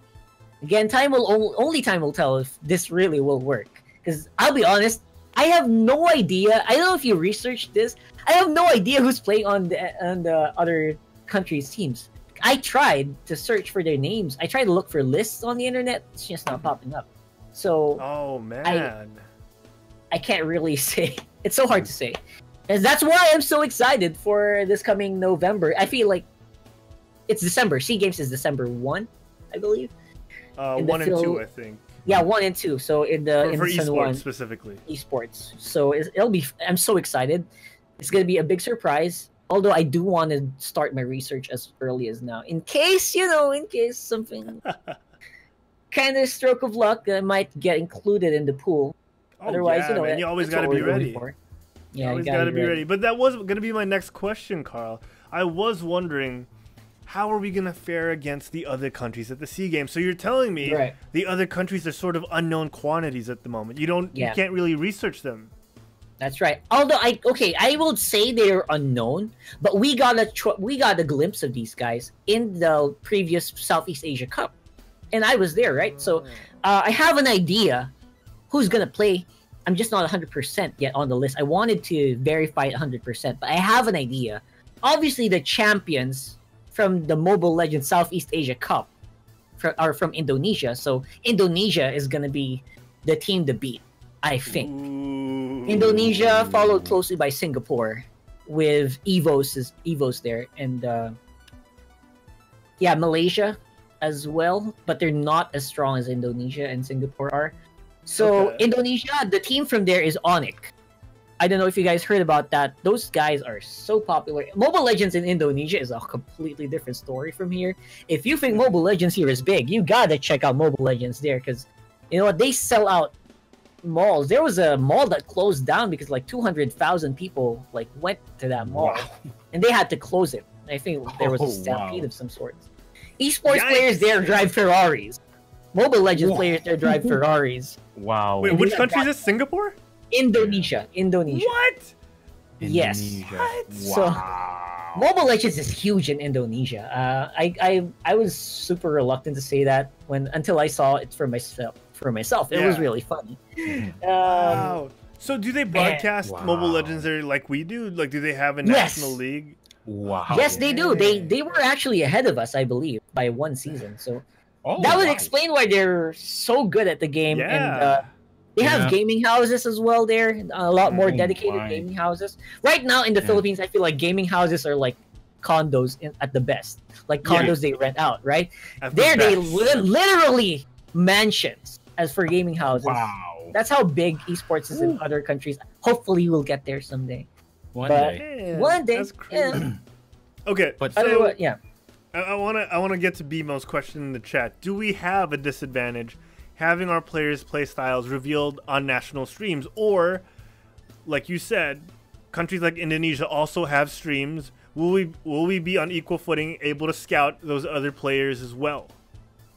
Again, time will only time will tell if this really will work. Because I'll be honest, I have no idea. I don't know if you researched this. I have no idea who's playing on the on the other countries' teams. I tried to search for their names. I tried to look for lists on the internet. It's just not popping up. So Oh man. I can't really say. It's so hard to say. And that's why I'm so excited for this coming November. I feel like it's December. Sea Games is December 1, I believe. Uh, the one and two, I think. Yeah, 1 and 2. So in the For, in for Sun esports 1 specifically. esports. So it's, it'll be I'm so excited. It's going to be a big surprise. Although I do want to start my research as early as now in case, you know, in case something kind of stroke of luck that might get included in the pool. Oh, Otherwise, yeah, you know, man, you always got to be ready. for. You Yeah, always you got to be ready. But that was going to be my next question, Karl. I was wondering, how are we going to fare against the other countries at the Sea Games? So you're telling me Right. the other countries are sort of unknown quantities at the moment. You don't, Yeah. you can't really research them. That's right. Although I okay, I will say they're unknown, but we got a we got a glimpse of these guys in the previous Southeast Asia Cup, and I was there, right? So uh, I have an idea who's gonna play I'm just not 100% yet on the list. I wanted to verify it 100%, but I have an idea. Obviously, the champions from the Mobile Legends Southeast Asia Cup fr- are from Indonesia, so Indonesia is going to be the team to beat, I think. Ooh. Indonesia, followed closely by Singapore, with Evos is Evos there, and uh, yeah, Malaysia as well, but they're not as strong as Indonesia and Singapore are. So Okay. Indonesia, the team from there is ONIC. I don't know if you guys heard about that. Those guys are so popular. Mobile Legends in Indonesia is a completely different story from here. If you think Mobile Legends here is big, you gotta check out Mobile Legends there because you know what they sell out malls. There was a mall that closed down because like 200,000 people like went to that mall and they had to close it. I think there was a Oh, stampede wow. of some sort. Esports Yikes. players there drive Ferraris. Mobile Legends Whoa. players there drive Ferraris. Wow. Wait, And which country is this? Singapore? Indonesia, Indonesia. What? Yes. Indonesia. What? So- Wow. Mobile Legends is huge in Indonesia. Uh, I, I I was super reluctant to say that when until I saw it for myself. For myself, it was really funny. Um, Wow. So do they broadcast Wow. Mobile Legends there like we do? Like, do they have a Yes. national league? Wow. yes, they do. They they were actually ahead of us, I believe, by one season. So Oh, that would wow. explain why they're so good at the game. Yeah. And uh, they have Yeah. gaming houses as well there. A lot more Oh dedicated my. gaming houses. Right now in the Yeah. Philippines, I feel like gaming houses are like condos in, at the best. Like Yeah. condos they rent out, right? At the There they li- literally mansions as for gaming houses. Wow. That's how big esports is in other countries. Hopefully we'll get there someday. One but- day. One day, That's crazy. okay, But- so Otherwise, yeah. I- I want to I want to get to BMO's question in the chat. Do we have a disadvantage having our players' play styles revealed on national streams, or, like you said, countries like Indonesia also have streams? Will we will we be on equal footing, able to scout those other players as well?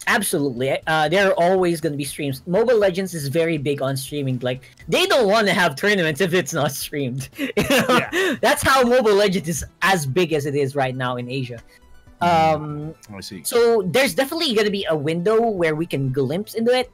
Absolutely. Uh, there are always going to be streams. Mobile Legends is very big on streaming. Like, they don't want to have tournaments if it's not streamed. You know? Yeah. That's how Mobile Legends is as big as it is right now in Asia. Um, I see. so there's definitely going to be a window where we can glimpse into it.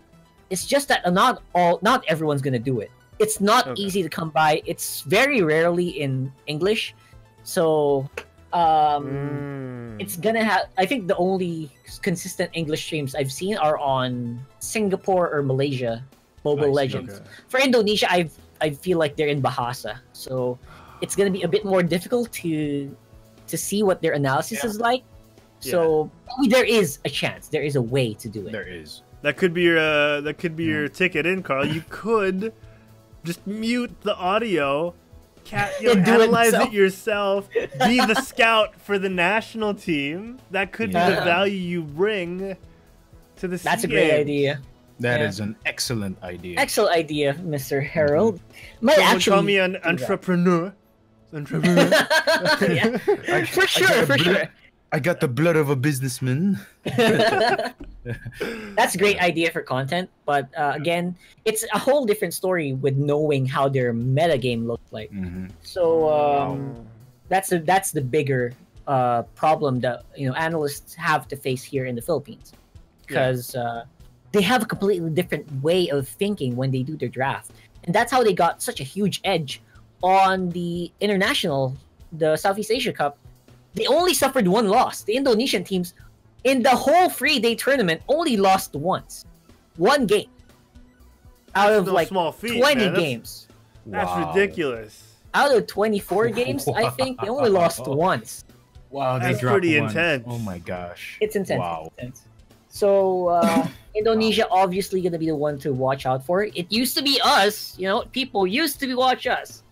It's just that not all, not everyone's going to do it. It's not Okay. easy to come by. It's very rarely in English. So, um, Mm. it's gonna have i think the only consistent english streams i've seen are on singapore or malaysia mobile I see, legends Okay. for indonesia i i feel like they're in bahasa so it's gonna be a bit more difficult to to see what their analysis Yeah. is like so I there is a chance there is a way to do it There is. That could be your uh, that could be your ticket in, Karl. You could just mute the audio, cat, you know, And do it analyze it yourself, be the scout for the national team. That could be the value you bring to the. that's a great Games. idea That is Yeah. an excellent idea. excellent idea mr Herald might Someone actually call me an do that. entrepreneur. Entrepreneur. yeah, I- for sure got for bl- sure I got the blood of a businessman. That's a great idea for content, but uh, again, it's a whole different story with knowing how their meta game looks like. hmm So um, that's a, that's the bigger uh, problem that you know analysts have to face here in the Philippines, because uh, they have a completely different way of thinking when they do their draft, and that's how they got such a huge edge on the international, the Southeast Asia Cup. They only suffered one loss. The Indonesian teams, in the whole three-day tournament, only lost once, one game out of no like small feat, twenty man. That's- games That's Wow. ridiculous. out of 24 games, I think they only lost once. Wow, they That's pretty one. intense. Oh my gosh. It's intense. Wow. It's intense. So uh, Indonesia obviously gonna be the one to watch out for. It used to be us, you know, people used to be watch us.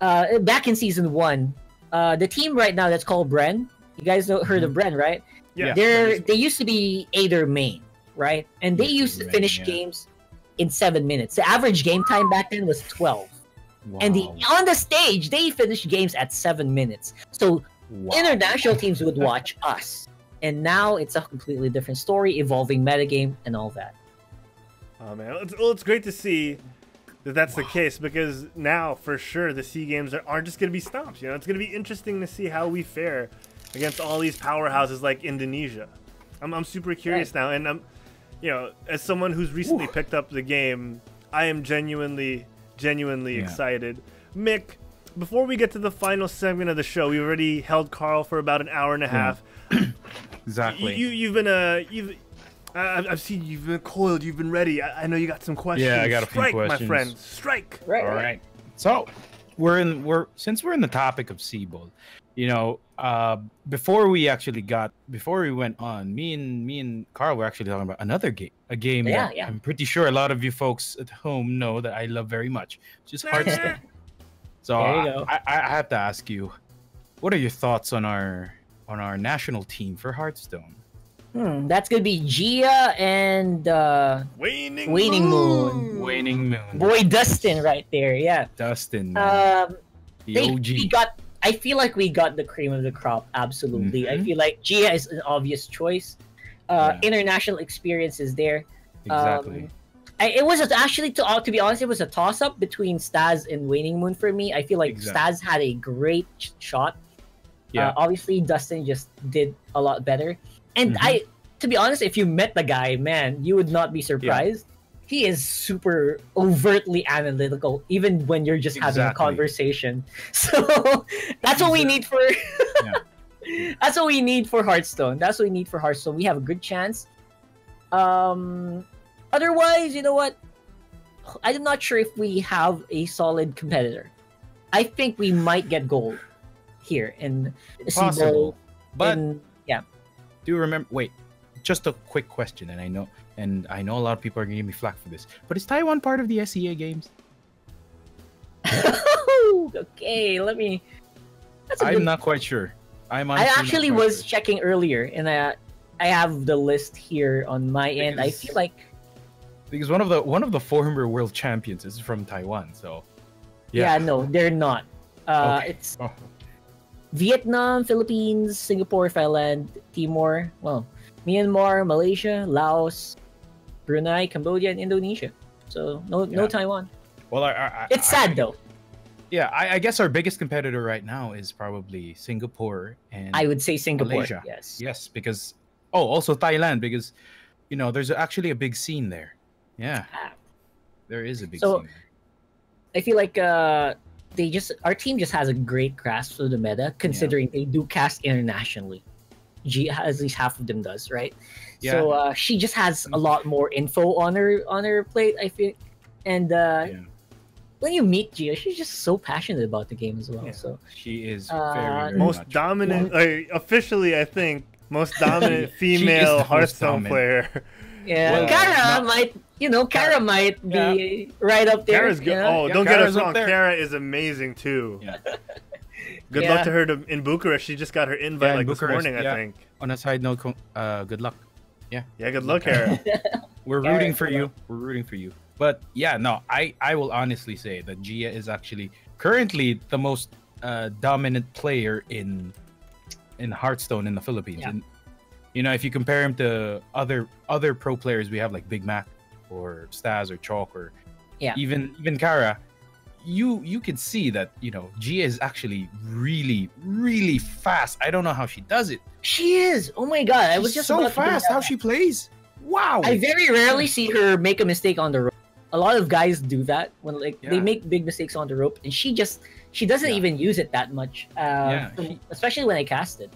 Uh, back in season one, uh, the team right now that's called Bren. You guys know, heard of Bren, right? Yeah. They're they used to be Aether Main, right? And they used to main, finish yeah. games in seven minutes. The average game time back then was twelve. And the on the stage, they finished games at seven minutes. So Wow. international teams would watch us. And now it's a completely different story, evolving metagame and all that. Oh man, it's, well, it's great to see that that's the case because now for sure the Sea Games are, aren't just going to be stomps. You know, it's going to be interesting to see how we fare against all these powerhouses like Indonesia. I'm, I'm super curious now, and I'm, you know, as someone who's recently picked up the game, I am genuinely genuinely Yeah. excited. Mick, before we get to the final segment of the show, we already held Karl for about an hour and a half. Exactly. You you've been uh you've I- I've I've seen you've been coiled, you've been ready. I, I know you got some questions. Yeah, I got a few Strike, my friend. Strike. Right. All right. So we're in we're since we're in the topic of Sibol, you know, uh before we actually got before we went on, me and me and Karl were actually talking about another game. A game Yeah, that yeah. I'm pretty sure a lot of you folks at home know that I love very much. Just Hearthstone. so I. I, I have to ask you, what are your thoughts on our on our national team for Hearthstone? Hmm, that's gonna be Gia and uh, Waning, Waning moon. Moon. Waning Moon. boy Dustin right there. Yeah. Dustin. man. Um, the they, OG. we got. I feel like we got the cream of the crop. Absolutely. I Mhm. feel like Gia is an obvious choice. Uh, Yeah. International experience is there. exactly. Um, I, it was actually to to be honest, it was a toss up between Staz and Waning Moon for me. I feel like Exactly. Staz had a great shot. Yeah. Uh, obviously, Dustin just did a lot better. And Mhm. I, to be honest, if you met the guy, man, you would not be surprised. He is super overtly analytical, even when you're just having a conversation. So that's what we need for. That's what we need for Hearthstone. That's what we need for Hearthstone. We have a good chance. Um, otherwise, you know what? I'm not sure if we have a solid competitor. I think we might get gold here in Possible. But in- yeah. Do you remember wait just a quick question and i know and i know a lot of people are gonna give me flack for this but is taiwan part of the sea games okay, let me. I'm good. not quite sure i'm I actually was sure. checking earlier, and I, I have the list here on my end. I feel like because one of the one of the former world champions is from taiwan so yeah, no, they're not. Uh, Okay. It's Oh, Vietnam, Philippines, Singapore, Thailand, Timor, well, Myanmar, Malaysia, Laos, Brunei, Cambodia, and Indonesia. So no, no Taiwan. well I, I, I- It's sad though. yeah I, I guess our biggest competitor right now is probably singapore and I would say Singapore. Malaysia. Yes. yes because oh also thailand because you know there's actually a big scene there yeah Ah. there is a big So- scene there. I feel like uh, they just our team just has a great grasp of the meta, considering they do cast internationally. G at least half of them does, right? Yeah. So uh, she just has a lot more info on her on her plate. I feel, and uh, Yeah. when you meet Gia, she's just so passionate about the game as well. Yeah. So She is Uh, very, very Most much. dominant, uh, officially, I think, most dominant female Hearthstone dominant. player. Yeah, Well, Kara not- might, you know, Kara might be right up there. Kara's good. you know? Oh, Yeah, don't get us wrong. Kara is amazing too. Yeah. Good Yeah. luck to her to, in Bucharest. She just got her invite Yeah, in like this Bucharest, morning, yeah. I think. On a side note, con- uh, good luck. Yeah, Yeah, good luck, Kara. We're Kara, rooting for good you. We're rooting for you. But yeah, no, I I will honestly say that Gia is actually currently the most uh, dominant player in in Hearthstone in the Philippines. Yeah. And you know, if you compare him to other other pro players we have like Big Mac or Staz or Chalk or Yeah. even even Kara, you you can see that you know Gia is actually really really fast. I don't know how she does it. she is. Oh my god, I was just so about to bring fast how she plays. Wow. I very rarely see her make a mistake on the rope. A lot of guys do that when like they make big mistakes on the rope, and she just she doesn't Yeah. even use it that much. Uh, Yeah, she- especially when I cast it.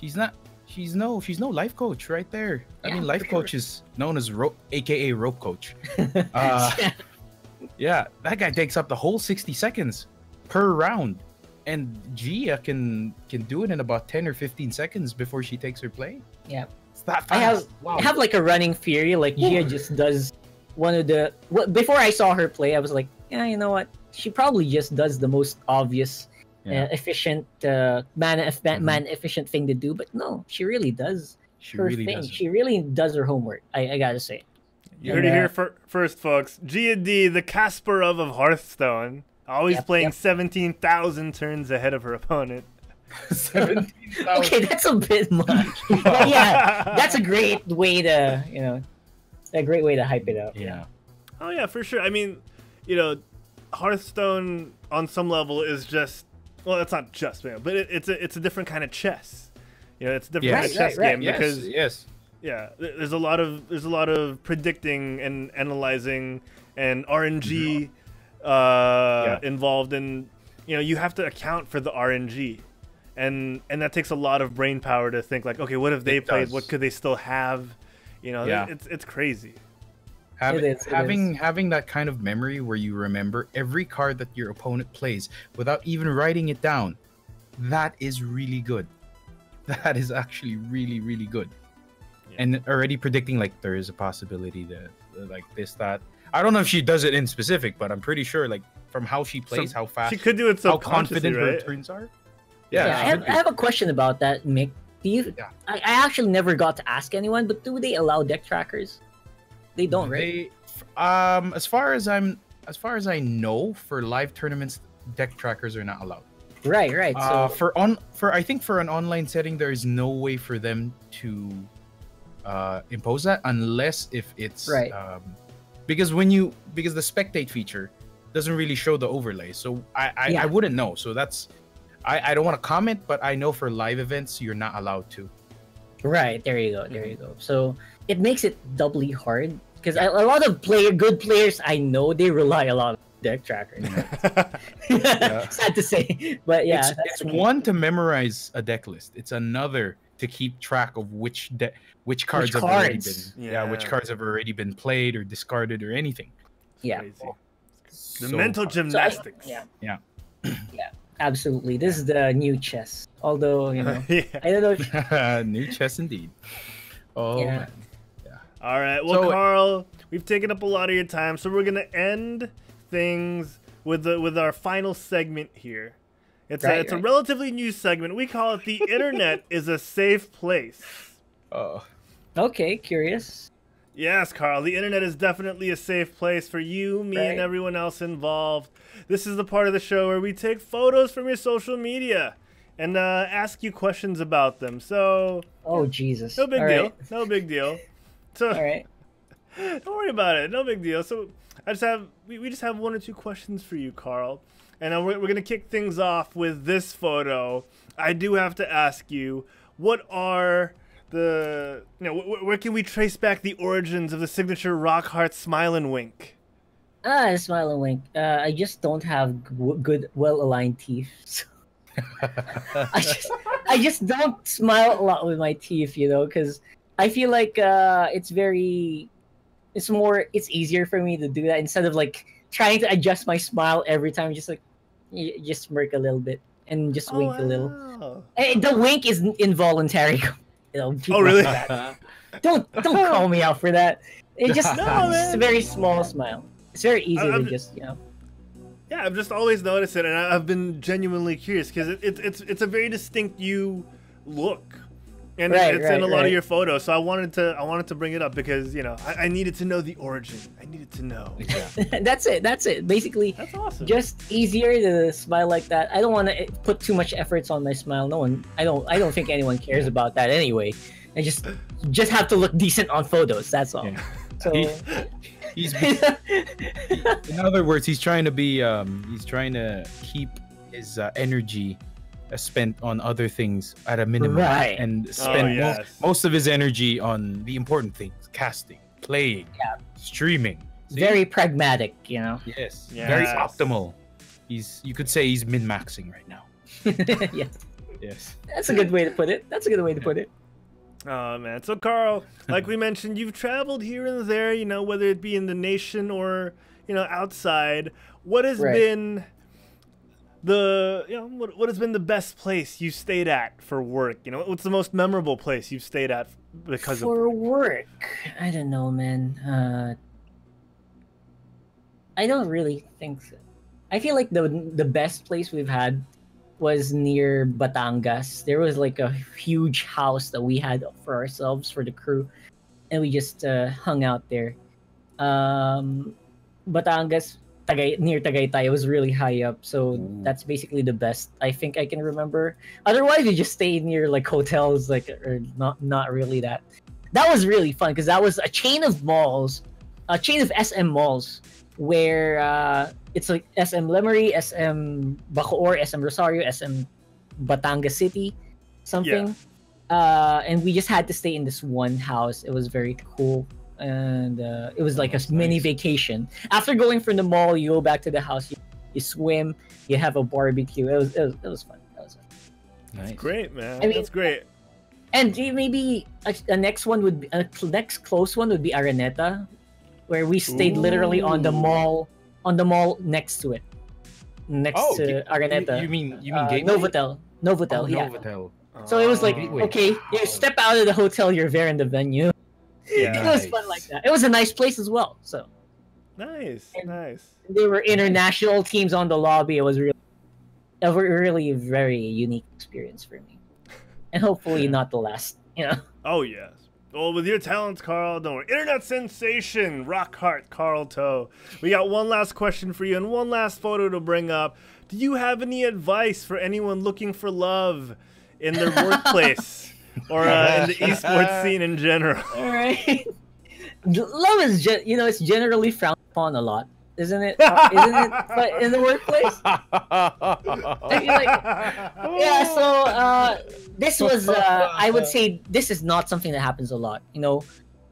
She's not. She's no. She's no life coach right there. I mean, life sure. coach is known as rope, aka rope coach. Uh, Yeah. yeah, that guy takes up the whole sixty seconds per round, and Gia can can do it in about ten or fifteen seconds before she takes her play. Yeah. it's that fast. I have- wow. I have like a running theory. Like Gia just does one of the. wh- Before I saw her play, I was like, yeah, you know what? She probably just does the most obvious, Yeah. uh, efficient, uh, man, eff- Mhm. man efficient thing to do. But no, she really does she her really thing. does. She really does her homework. I, I gotta say. You heard it here fir- first, folks. Gia D, the Kasparov of Hearthstone, always Yep, playing yep. 17,000 turns ahead of her opponent. Seventeen thousand. Okay, that's a bit much. but yeah, that's a great way to you know, a great way to hype it up. Yeah. Oh yeah, for sure. I mean, you know, Hearthstone on some level is just well, it's not just man, but it, it's a it's a different kind of chess. You know, it's a different Yes. kind of chess Right, right, game Yes. because yes. yeah, there's a lot of there's a lot of predicting and analyzing and RNG uh, involved in you know you have to account for the RNG, and and that takes a lot of brain power to think like okay what if they It played does. what could they still have, you know Yeah. it's it's crazy. Having, is, it having is. having that kind of memory where you remember every card that your opponent plays without even writing it down, that is really good. That is actually really really good. Yeah. And already predicting like there is a possibility that uh, like this that I don't know if she does it in specific, but I'm pretty sure like from how she plays, how fast, She could do it how subconsciously, confident her turns are. Yeah, Yeah, I, have, I have a question about that, Mick. Do you? Yeah. I, I actually never got to ask anyone, but do they allow deck trackers? They don't, right? They, f- um, as far as I'm, as far as I know, for live tournaments, deck trackers are not allowed. Right, right. So Uh, for on, for I think for an online setting, there is no way for them to uh, impose that unless if it's Right. Um, because when you because the spectate feature doesn't really show the overlay, so I I, Yeah. I wouldn't know. So that's I I don't want to comment, but I know for live events you're not allowed to. right there you go, there you go. So it makes it doubly hard because a lot of player good players I know they rely a lot on deck trackers. Sad to say, but yeah, it's, it's one to memorize a deck list. It's another to keep track of which de- which cards have already been cards. yeah. which cards have already been played or discarded or anything. Yeah. Crazy. The So mental hard. So I- gymnastics. yeah, Yeah. yeah, absolutely. This is the new chess. Although you know, yeah. I don't know. If, New chess indeed. Oh Yeah. man. All right. Well, So- Karl, we've taken up a lot of your time, so we're gonna end things with the with our final segment here. It's a, Right, it's a relatively new segment. We call it the internet is a safe place. Oh. okay, curious. Yes, Karl, the internet is definitely a safe place for you, me, Right. and everyone else involved. This is the part of the show where we take photos from your social media and uh, ask you questions about them. So, Oh Jesus! no big All deal. right. No big deal. So, All right. Don't worry about it. No big deal. So I just have we, we just have one or two questions for you, Karl, and we're we're gonna kick things off with this photo. I do have to ask you, what are the you know wh- wh- where can we trace back the origins of the signature Rockhart smile and wink? Ah, smile and wink. Uh, I just don't have g- good, well-aligned teeth. So I just, I just don't smile a lot with my teeth, you know, because I feel like uh, it's very, it's more, it's easier for me to do that instead of like trying to adjust my smile every time. Just like, y- just smirk a little bit and just wink a little. wow. Eh, the wink is involuntary. You know, Oh, really? Don't don't call me out for that. It just No, it's man. a very small smile. It's very easy I'm- to just you know. Yeah, I've just always noticed it, and I- I've been genuinely curious because it, it, it's it's a very distinct you look, and Right, it's in a lot of your photos. So I wanted to I wanted to bring it up because you know I, I needed to know the origin. I needed to know. that's it. That's it. Basically, That's awesome. just easier to smile like that. I don't want to put too much efforts on my smile. No one. I don't. I don't think anyone cares about that anyway. I just just have to look decent on photos. That's all. Yeah. So. He- He's in other words, he's trying to be um he's trying to keep his uh, energy Uh, spent on other things at a minimum Right. and oh, spend mo- yes. most of his energy on the important things casting playing Yeah. streaming See? very pragmatic, you know. yes very Yes. optimal he's you could say he's min-maxing right now yeah, yes that's a good way to put it. That's a good way to put it. Oh man. So Karl, like we mentioned, you've traveled here and there, you know, whether it be in the nation or, you know, outside. What has Right. been the you know what, what has been the best place you stayed at for work? You know, what's the most memorable place you've stayed at because of For work, I don't know, man. Uh, I don't really think so. I feel like the the best place we've had was near Batangas. There was like a huge house that we had for ourselves for the crew, and we just uh, hung out there. Um, Batangas, Tagay, near Tagaytay, it was really high up, so Ooh. that's basically the best I think I can remember. Otherwise, you just stayed near like hotels, like or not not really that. That was really fun because that was a chain of malls, a chain of SM malls where uh, it's like SM Lemery, SM Bacoor, SM Rosario, SM Batangas City, something. Uh, and we just had to stay in this one house. It was very cool. And uh, it was like a s- mini nice. vacation. After going from the mall, you go back to the house, you, you swim, you have a barbecue. It was it was, it was fun. That was fun. Nice. Great, man. I mean- That's great. And maybe a, a next one would be a next close one would be Araneta, where we stayed literally on the mall on the mall next to it, next Oh, to you- Araneta. You, you mean you mean uh, game Novotel, Novotel, Oh, yeah. Novotel. So it was like, Oh, okay, you step out of the hotel, you're there in the venue. Yeah. It was fun like that. It was a nice place as well. So Nice, And- nice. there were international teams on the lobby. It was really, a really very unique experience for me, and hopefully not the last. You know. Oh yes. Well, with your talents, Karl, don't worry. Internet sensation, rock heart, Karl To. We got one last question for you and one last photo to bring up. Do you have any advice for anyone looking for love in their workplace or uh, in the esports scene in general? All right. Love is, ge- you know, it's generally frowned upon a lot, isn't it? Uh, isn't it? But in the workplace, I feel like yeah so uh this was uh i would say this is not something that happens a lot you know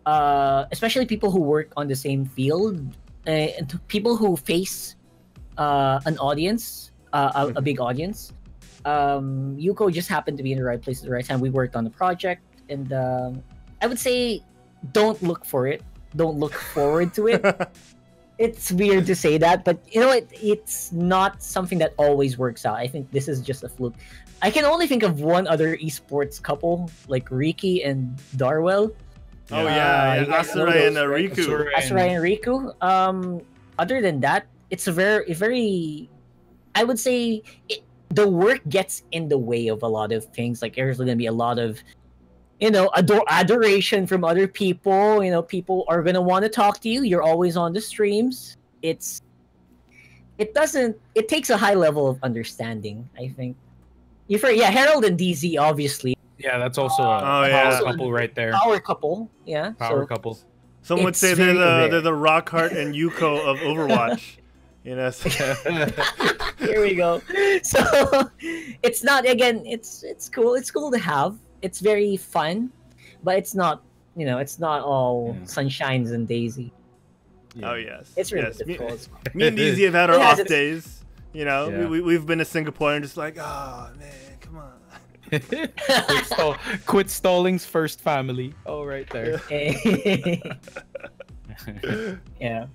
uh especially people who work on the same field uh, people who face uh an audience uh, a, a big audience um yuko just happened to be in the right place at the right time we worked on the project and um i would say don't look for it don't look forward to it it's weird to say that, but you know, it, it's not something that always works out. I think this is just a fluke. I can only think of one other esports couple, like Riki and Darwell. Oh Uh, yeah, you yeah. guys Asurai and uh? Riku. Asurai. Asurai and Riku. Um, other than that, it's a very, a very, I would say, it, the work gets in the way of a lot of things. Like there's going to be a lot of, you know, ador- adoration from other people. You know, people are going to want to talk to you. You're always on the streams. It's, it doesn't. It takes a high level of understanding. I think. You for yeah, Herald and DZ obviously Yeah, that's also a Oh, power yeah. couple right there. power couple. Yeah, Power so couple. Some would say they're the rare. they're the Rockhart and Yuko of Overwatch. You know, so- here we go so it's not again it's it's cool it's cool to have it's very fun but it's not you know it's not all Yeah. sunshines and daisy oh yes, it's really yes. Me, difficult me and DZ have had our off its- days. You know, Yeah. we, we, we've been to Singapore and just like, oh man, come on. quit, stall- quit stalling's first family. Oh, right there. yeah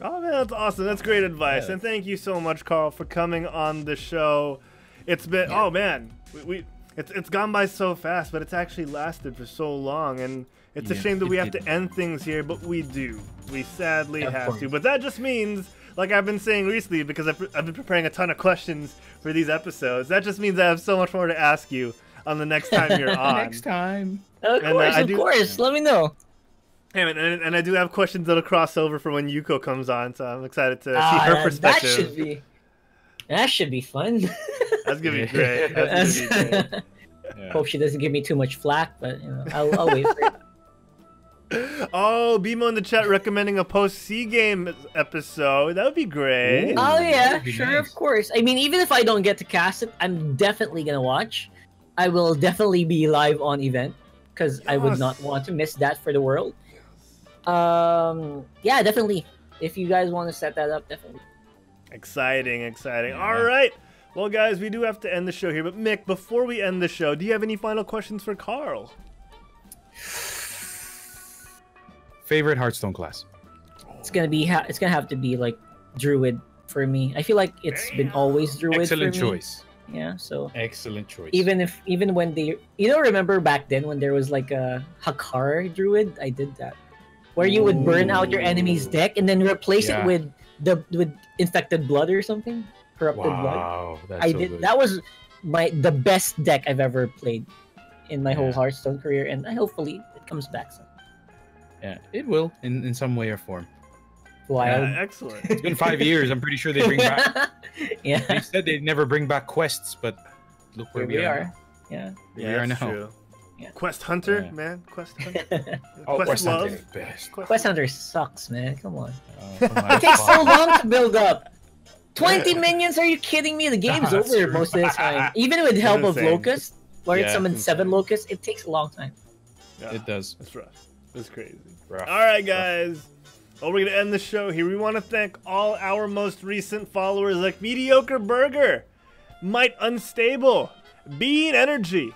Oh man, that's awesome. That's great advice, Yeah. and thank you so much, Karl, for coming on the show. It's been oh man, we, we it's it's gone by so fast, but it's actually lasted for so long, and it's a shame that we have did. to end things here, but we do. We sadly Of have course. to. But that just means, like I've been saying recently, because I've, I've been preparing a ton of questions for these episodes. That just means I have so much more to ask you on the next time you're on. Next time. of And, uh, course I of do- course let me know Hey, man, and, and I do have questions that'll cross over for when Yuko comes on, so I'm excited to Ah, see her that- perspective. that should be that should be fun That's gonna be great. That's gonna be great. Yeah. hope she doesn't give me too much flack but you know i'll, I'll wait for it Oh, Bimo in the chat recommending a post SEA game episode. That would be great. Ooh. Oh yeah, sure, nice. of course. I mean, even if I don't get to cast it, I'm definitely gonna watch. I will definitely be live on event because I would not want to miss that for the world. Um, yeah, definitely. If you guys want to set that up, definitely. Exciting, exciting. Yeah. All right. Well, guys, we do have to end the show here. But Mick, before we end the show, do you have any final questions for Karl? Favorite Hearthstone class? It's gonna be. Ha- it's gonna have to be like Druid for me. I feel like it's been always Druid Excellent for me. choice. Yeah. So Excellent choice. even if even when they, you know, remember back then when there was like a Hakkar Druid, I did that, where you would burn out your enemy's deck and then replace Yeah. it with the with infected blood or something, corrupted blood. wow, that's I so did good. that was my the best deck I've ever played in my whole Hearthstone career, and hopefully it comes back soon. Yeah, it will in, in some way or form. Wild. Yeah, excellent. It's been five years. I'm pretty sure they bring back. yeah, They said they'd never bring back quests, but look where here we we are. are. Yeah. We yeah, are that's now. true. Yeah. Quest Hunter, Yeah. man. Quest Hunter. Oh, Quest, Quest Love. Hunter is best. Quest Hunter sucks, man. Come on. Oh, oh It takes so long to build up. 20 minions? Are you kidding me? The game's That's over true. most of the time. Even with help of insane. Locust, where Yeah, it's summoned it's seven insane. Locusts, it takes a long time. Yeah, It does. That's rough. It's crazy. Rough. All right, guys. Well, we're going to end the show here. We want to thank all our most recent followers like Mediocre Burger, Might Unstable, Bean Energy,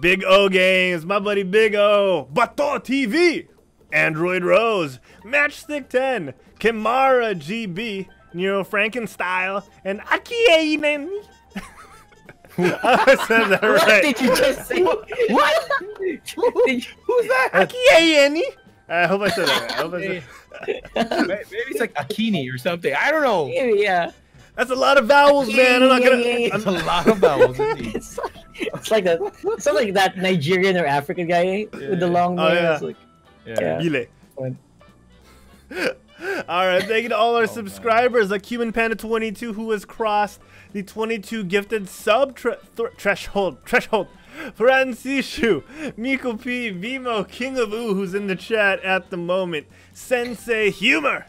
Big O Games, my buddy Big O, Bato TV, Android Rose, Matchstick 10, Kimara GB, Nero Frankenstyle, and Akienen. I said that What right. did you just say? what? Did you- Who's that? Akieni. I hope I said that right. I hope I said Maybe it's like Akini or something. I don't know. Maybe yeah. That's a lot of vowels, man. I'm not gonna. Yeah, yeah, yeah. It's a lot of vowels indeed. It's like, it's like that. It's like that Nigerian or African guy eh? with the long Oh, yeah. It's like, Yeah. Yeah. Yile. All right, thank you to all our Oh, subscribers, like Human Panda 22, who has crossed the 22 gifted sub tre- th- threshold. Threshold. Francishu, Miko P, Vimo, King of Ooh, who's in the chat at the moment. Sensei Humor,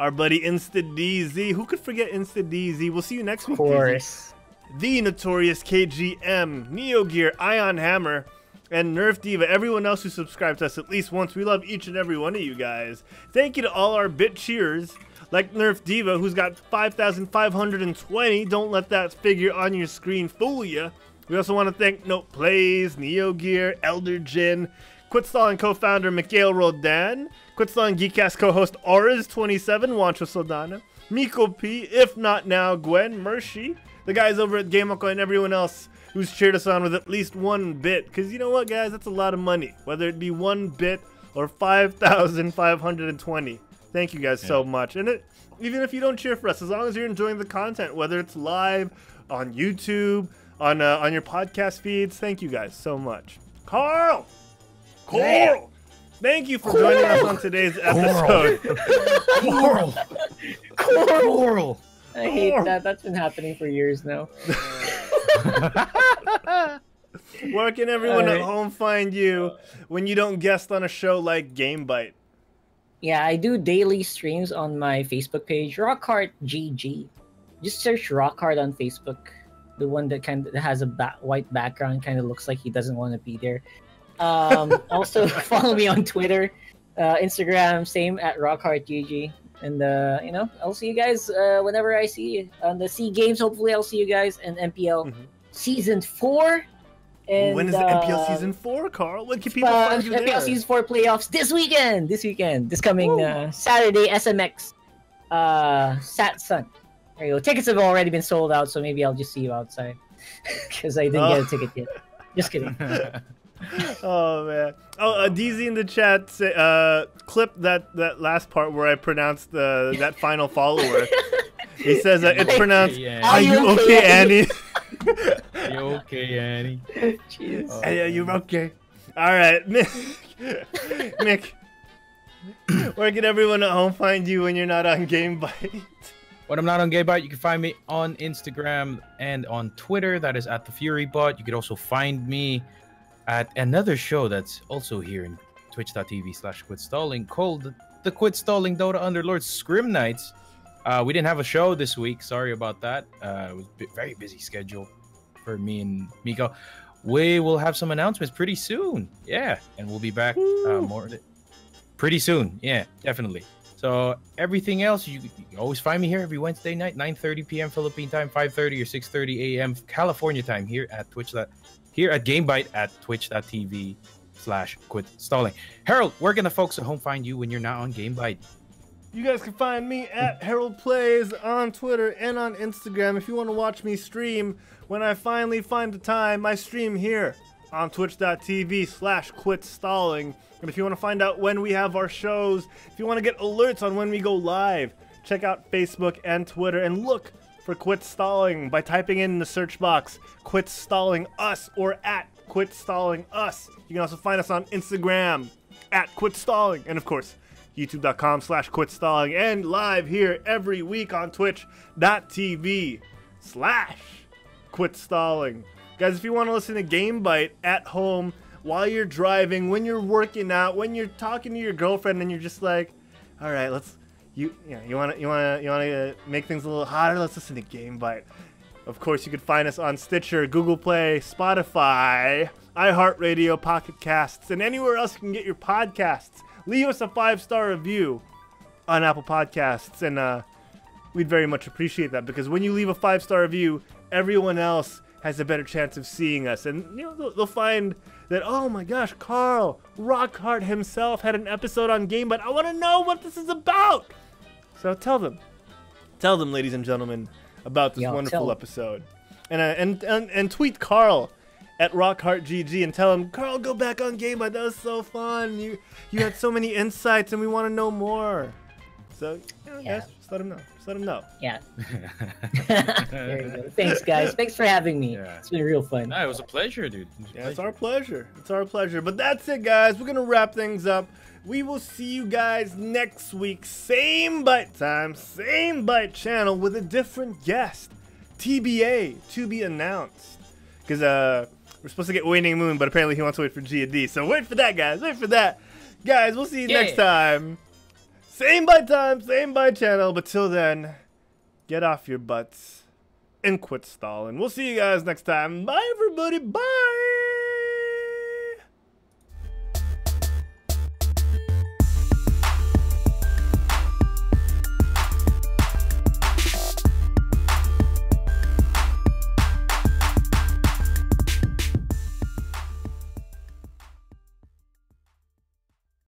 our buddy Insta DZ. Who could forget Insta DZ? We'll see you next of week. DZ. course. the notorious KGM, Neo Gear, Ion Hammer, and Nerf Diva. Everyone else who subscribed to us at least once. We love each and every one of you guys. Thank you to all our bit cheers, like Nerf Diva, who's got 5,520. Don't let that figure on your screen fool you. We also want to thank Note Plays, Neo Gear, Elder Jin, Quit Stalling co-founder Mikhail Rodan, Quit Stalling Geekcast co-host Auras27, Wancho Soldana, Miko P, If Not Now, Gwen, Mershi, the guys over at GameOko, and everyone else who's cheered us on with at least one bit. Because you know what, guys? That's a lot of money. Whether it be one bit or 5,520. Thank you guys so much. And it, even if you don't cheer for us, as long as you're enjoying the content, whether it's live, on YouTube, on, uh, on your podcast feeds, thank you guys so much. Karl! Coral! Thank you for joining us on today's episode. Coral. Coral. Coral. I hate that. That's been happening for years now. Where can everyone at home find you when you don't guest on a show like GameByte? Yeah, I do daily streams on my Facebook page, Rockhart GG. Just search Rockhart on Facebook. The one that kind of has a ba- white background, kind of looks like he doesn't want to be there. Um, also, follow me on Twitter, uh, Instagram, same at Rockhart GG. And uh, you know, I'll see you guys uh, whenever I see you on the SEA Games. Hopefully, I'll see you guys in MPL Mhm. season four. And when is the uh, MPL season four, Karl? When can people uh, find you FPL there? season four playoffs this weekend. This weekend, this coming uh, Saturday, SMX, uh, Sat Sun. There you go. Tickets have already been sold out, so maybe I'll just see you outside because I didn't Oh. get a ticket yet. Just kidding. oh man. Oh, uh, DZ in the chat say, uh, clip that that last part where I pronounced uh, that final follower. he says uh, it's pronounced. Yeah. Are you okay, Annie? You okay, Annie? Jeez. Oh. Yeah, you're okay. All right, Nick. Nick. Where can everyone at home find you when you're not on GameByte? When I'm not on GameByte, you can find me on Instagram and on Twitter. That is at the Fury Bot. You could also find me at another show that's also here in twitch.tv slash quit stalling called the Quit Stalling Dota Underlord Scrim Nights. Uh, we didn't have a show this week. Sorry about that. Uh, it was a bit- very busy schedule for me and Miko. We will have some announcements pretty soon. Yeah, and we'll be back uh, more pretty soon. Yeah, definitely. So everything else, you, you always find me here every Wednesday night, 9:30 p.m. Philippine time, 5:30 or 6:30 a.m. California time here at Twitch. Here at GameByte at Twitch.tv slash Quit Stalling. Herald, where can the folks at home find you when you're not on GameByte? You guys can find me at Herald Plays on Twitter and on Instagram. If you want to watch me stream when I finally find the time, I stream here on twitch.tv slash quit stalling. And if you want to find out when we have our shows, if you want to get alerts on when we go live, check out Facebook and Twitter and look for Quit Stalling by typing in the search box Quit Stalling Us or at Quit Stalling Us. You can also find us on Instagram at Quit Stalling. And of course, youtube.com slash quit stalling and live here every week on twitch.tv slash quit stalling guys if you want to listen to GameByte at home while you're driving when you're working out when you're talking to your girlfriend and you're just like all right let's you you you want to you want to you want to uh, make things a little hotter let's listen to GameByte of course, you can find us on Stitcher, Google Play, Spotify, iHeartRadio, Pocket Casts, and anywhere else you can get your podcasts. leave us a five star review on Apple Podcasts, and uh, we'd very much appreciate that because when you leave a five star review, everyone else has a better chance of seeing us, and you know they'll, they'll find that oh my gosh, Karl Rockhart himself had an episode on Game, but I want to know what this is about. So tell them, tell them, ladies and gentlemen, about this Yeah, wonderful tell 'em. episode, and, uh, and and and tweet Karl at RockhartGG and tell him, Karl, go back on Game, but that was so fun. You you had so many insights, and we want to know more. So you know, Yeah. guys, just let him know. Just let him know. Yeah. there you go. Thanks, guys. Thanks for having me. Yeah. It's been real fun. No, it was a pleasure, dude. It was a Yeah, it's our pleasure. It's our pleasure. But that's it, guys. We're gonna wrap things up. We will see you guys next week. Same bite time, same bite channel with a different guest. TBA to be announced. Cause uh we're supposed to get Waning Moon, but apparently he wants to wait for G and D. So wait for that, guys. Wait for that. Guys, we'll see you next time. Same bite time, same bite channel. But till then, get off your butts and quit stalling. We'll see you guys next time. Bye, everybody. Bye.